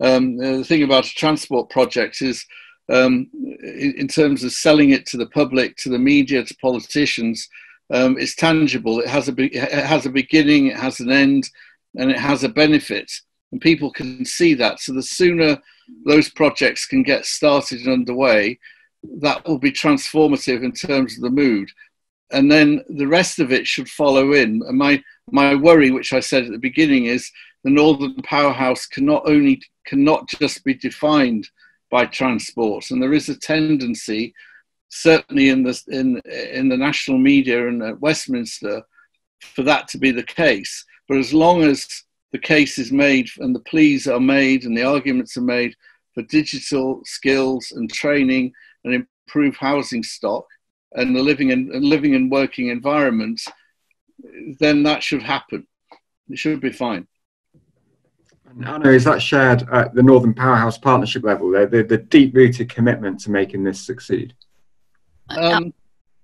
Um, the thing about a transport project is um, in, in, terms of selling it to the public, to the media, to politicians, um, it's tangible. It has a be- it has a beginning, it has an end, and it has a benefit, and people can see that. So the sooner those projects can get started and underway, that will be transformative in terms of the mood, and then the rest of it should follow in. And my my worry, which I said at the beginning, is the northern powerhouse cannot only cannot just be defined by transport. And there is a tendency, certainly in the, in, in the national media and at Westminster, for that to be the case. But as long as the case is made and the pleas are made and the arguments are made for digital skills and training and improve housing stock and the living and, and living and working environments, then that should happen. It should be fine.
And Anna, is that shared at the Northern Powerhouse Partnership level? The, the, the deep rooted commitment to making this succeed?
Um,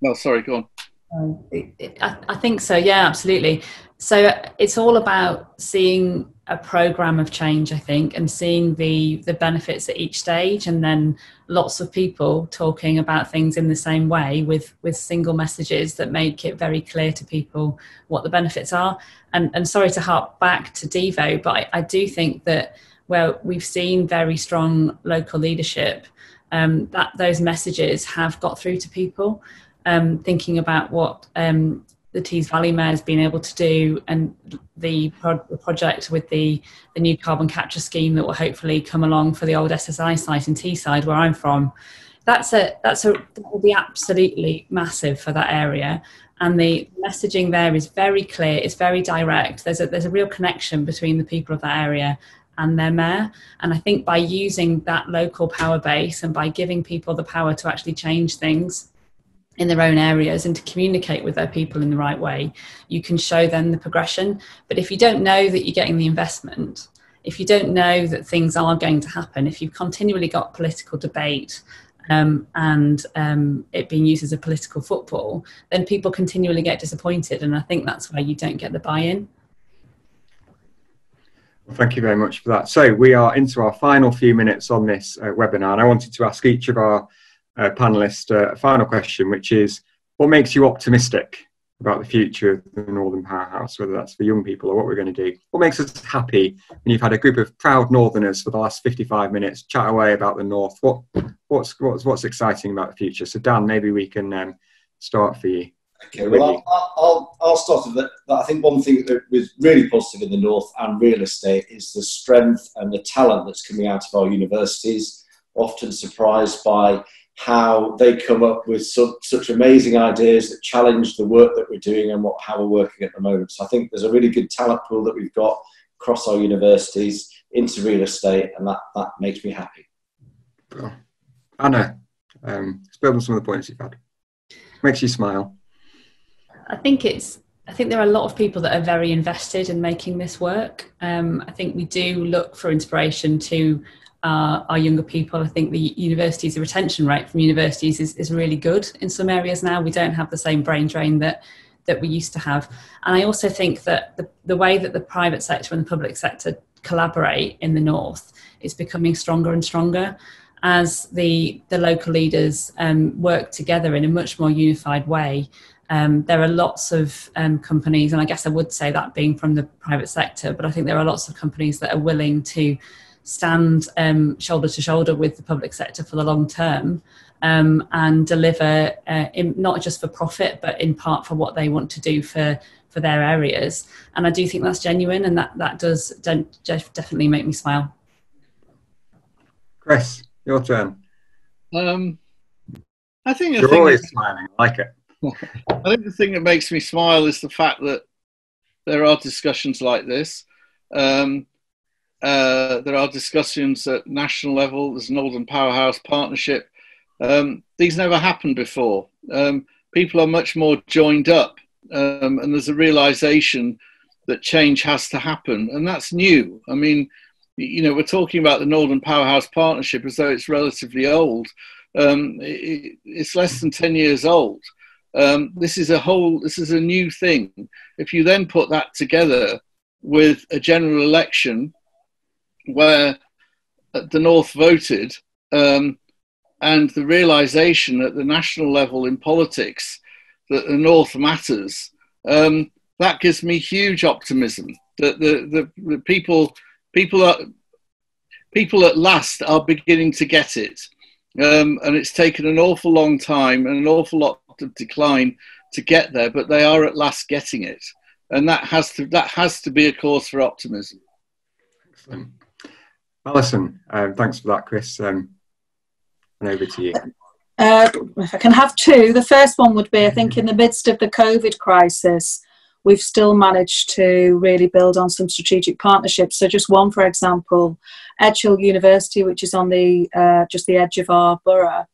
no, sorry, go on.
I, I think so, yeah, absolutely. So it's all about seeing a program of change, I think, and seeing the the benefits at each stage, and then lots of people talking about things in the same way with with single messages that make it very clear to people what the benefits are. And and sorry to harp back to Devo, but I, I do think that where we've seen very strong local leadership, um, that those messages have got through to people. Um, thinking about what um, the Tees Valley Mayor has been able to do, and the, pro- the, project with the, the new carbon capture scheme that will hopefully come along for the old SSI site in Teesside, where I'm from. That's a that's a that will be absolutely massive for that area, and the messaging there is very clear. It's very direct. There's a there's a real connection between the people of that area and their mayor. And I think by using that local power base and by giving people the power to actually change things in their own areas and to communicate with their people in the right way, you can show them the progression. But if you don't know that you're getting the investment, if you don't know that things are going to happen, if you've continually got political debate um, and um, it being used as a political football, then people continually get disappointed. And I think that's why you don't get the buy in.
Well, thank you very much for that. So, we are into our final few minutes on this uh, webinar, and I wanted to ask each of our uh, panelists uh, a final question, which is what makes you optimistic about the future of the Northern Powerhouse, whether that's for young people or what we're going to do? What makes us happy when you've had a group of proud Northerners for the last 55 minutes chat away about the North? What, what's, what's, what's exciting about the future? So, Dan, maybe we can um, start for you.
Okay, well, I'll, I'll, I'll start with that. I think one thing that was really positive in the North and real estate is the strength and the talent that's coming out of our universities. Often surprised by how they come up with such, such amazing ideas that challenge the work that we're doing and what, how we're working at the moment. So I think there's a really good talent pool that we've got across our universities into real estate, and that, that makes me happy.
Well, Anna, um, build on some of the points you've had. Makes you smile.
I think it's I think there are a lot of people that are very invested in making this work. Um, I think we do look for inspiration to uh, our younger people. I think the universities, the retention rate from universities is, is really good in some areas now. We don't have the same brain drain that that we used to have. And I also think that the, the way that the private sector and the public sector collaborate in the north is becoming stronger and stronger as the the local leaders um, work together in a much more unified way. Um, there are lots of um, companies, and I guess I would say that being from the private sector, but I think there are lots of companies that are willing to stand um, shoulder to shoulder with the public sector for the long term um, and deliver uh, in, not just for profit but in part for what they want to do for for their areas. And i do think that's genuine and that that does definitely make me smile.
Chris your turn.
Um, i think
you're always smiling. I like it.
I think the thing that makes me smile is the fact that there are discussions like this. Um, uh, there are discussions at national level. There's Northern Powerhouse Partnership. Um, these never happened before. Um, people are much more joined up, um, and there's a realization that change has to happen, and that's new. I mean, you know, we're talking about the Northern Powerhouse Partnership as though it's relatively old. Um, it, it's less than 10 years old. Um, this is a whole, this is a new thing. If you then put that together with a general election where the North voted, um, and the realization at the national level in politics that the North matters, um, that gives me huge optimism that the, the, the, people people are people at last are beginning to get it, um, and it's taken an awful long time and an awful lot of decline to get there, but they are at last getting it, and that has to that has to be a cause for optimism.
Excellent. Alison, um, thanks for that, Chris. Um, and over to you.
Uh, if I can have two, the first one would be I think in the midst of the COVID crisis, we've still managed to really build on some strategic partnerships. So, just one, for example, Edge Hill University, which is on the uh, just the edge of our borough,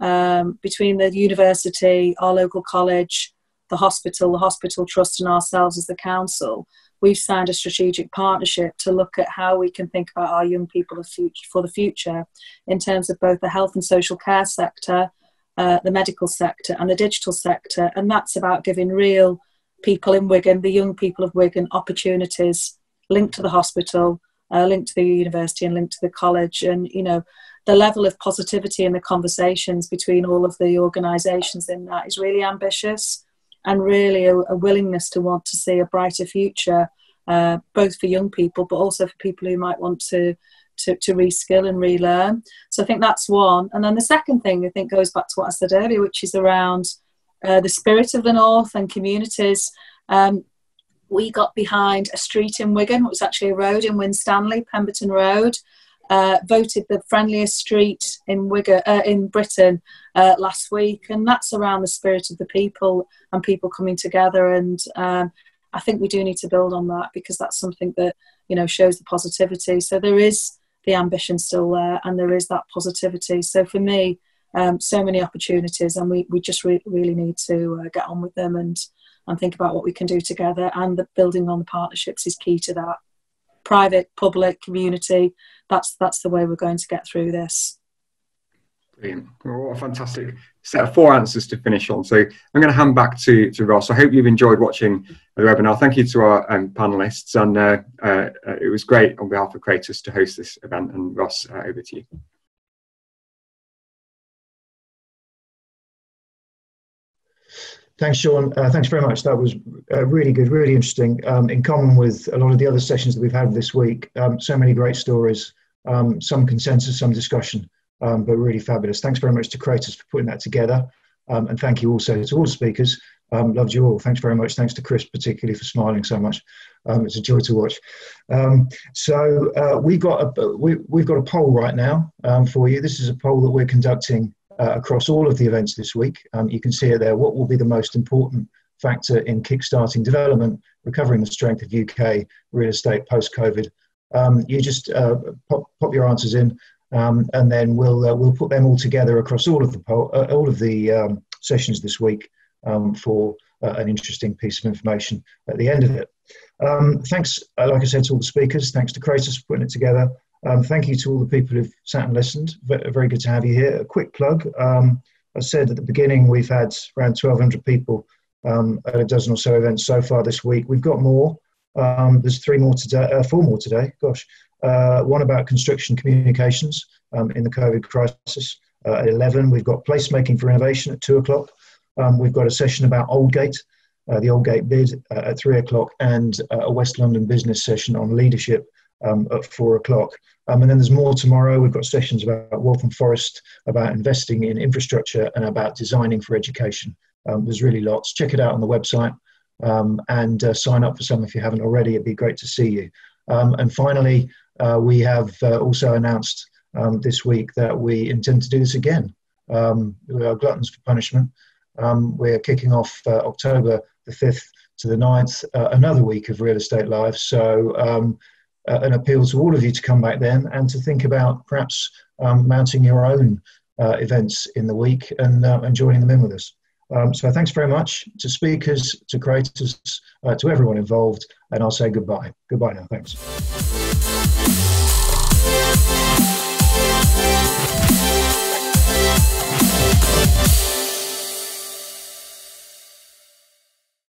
um, between the university, our local college, the hospital, the hospital trust, and ourselves as the council, we've signed a strategic partnership to look at how we can think about our young people for the future in terms of both the health and social care sector, uh, the medical sector, and the digital sector. And that's about giving real people in Wigan, the young people of Wigan, opportunities linked to the hospital, uh, linked to the university, and linked to the college. And, you know, the level of positivity in the conversations between all of the organisations in that is really ambitious and really a, a willingness to want to see a brighter future, uh, both for young people, but also for people who might want to, to, to reskill and relearn. So I think that's one. And then the second thing I think goes back to what I said earlier, which is around uh, the spirit of the North and communities. Um, we got behind a street in Wigan, it was actually a road in Winstanley, Pemberton Road, uh, voted the friendliest street in Wigan, uh, in Britain uh, last week, and that's around the spirit of the people and people coming together. And um, I think we do need to build on that because that's something that you know shows the positivity. So there is the ambition still there, and there is that positivity. So for me, Um, so many opportunities, and we, we just re- really need to uh, get on with them and, and think about what we can do together. And the building on the partnerships is key to that. Private, public, community, that's, that's the way we're going to get through this.
Brilliant. Well, what a fantastic set of four answers to finish on. So I'm going to hand back to, to Ross. I hope you've enjoyed watching the webinar. Thank you to our um, panelists. And uh, uh, it was great on behalf of Cratus to host this event. And Ross, uh, over to you.
Thanks, Sean. Uh, thanks very much. That was uh, really good, really interesting. Um, in common with a lot of the other sessions that we've had this week, um, so many great stories, um, some consensus, some discussion um, but really fabulous. Thanks very much to Cratus for putting that together. Um, and thank you also to all the speakers. Um, loved you all. Thanks very much. Thanks to Chris, particularly for smiling so much. It's a joy to watch. So uh, we've got a we, have got a poll right now for you. This is a poll that we're conducting uh, across all of the events this week. you can see it there. What will be the most important factor in kickstarting development, recovering the strength of UK real estate post COVID? you just uh, pop, pop your answers in. Um, and then we'll uh, we'll put them all together across all of the po- uh, all of the um, sessions this week um, for uh, an interesting piece of information at the end of it. Um, thanks, uh, like I said, to all the speakers. Thanks to Cratus for putting it together. Um, thank you to all the people who've sat and listened. Very good to have you here. A quick plug. Um, I said at the beginning we've had around 1,200 people at a dozen or so events so far this week. We've got more. there's three more today, uh, four more today. Gosh, uh, one about construction communications um, in the COVID crisis. Uh, at 11, we've got placemaking for innovation at 2 o'clock. Um, we've got a session about Aldgate, uh, the Aldgate bid uh, at 3 o'clock, and uh, a West London business session on leadership um, at 4 o'clock. Um, and then there's more tomorrow. We've got sessions about Waltham Forest, about investing in infrastructure, and about designing for education. Um, there's really lots. Check it out on the website. Um, and uh, sign up for some if you haven't already. It'd be great to see you. Um, and finally, uh, we have uh, also announced um, this week that we intend to do this again. Um, we are gluttons for punishment. We're kicking off uh, October the 5th to the 9th, uh, another week of Real Estate Live. So, um, uh, an appeal to all of you to come back then and to think about perhaps um, mounting your own uh, events in the week and, and joining them in with us. Um, so thanks very much to speakers, to Cratus, uh, to everyone involved, and I'll say goodbye. Goodbye now. Thanks.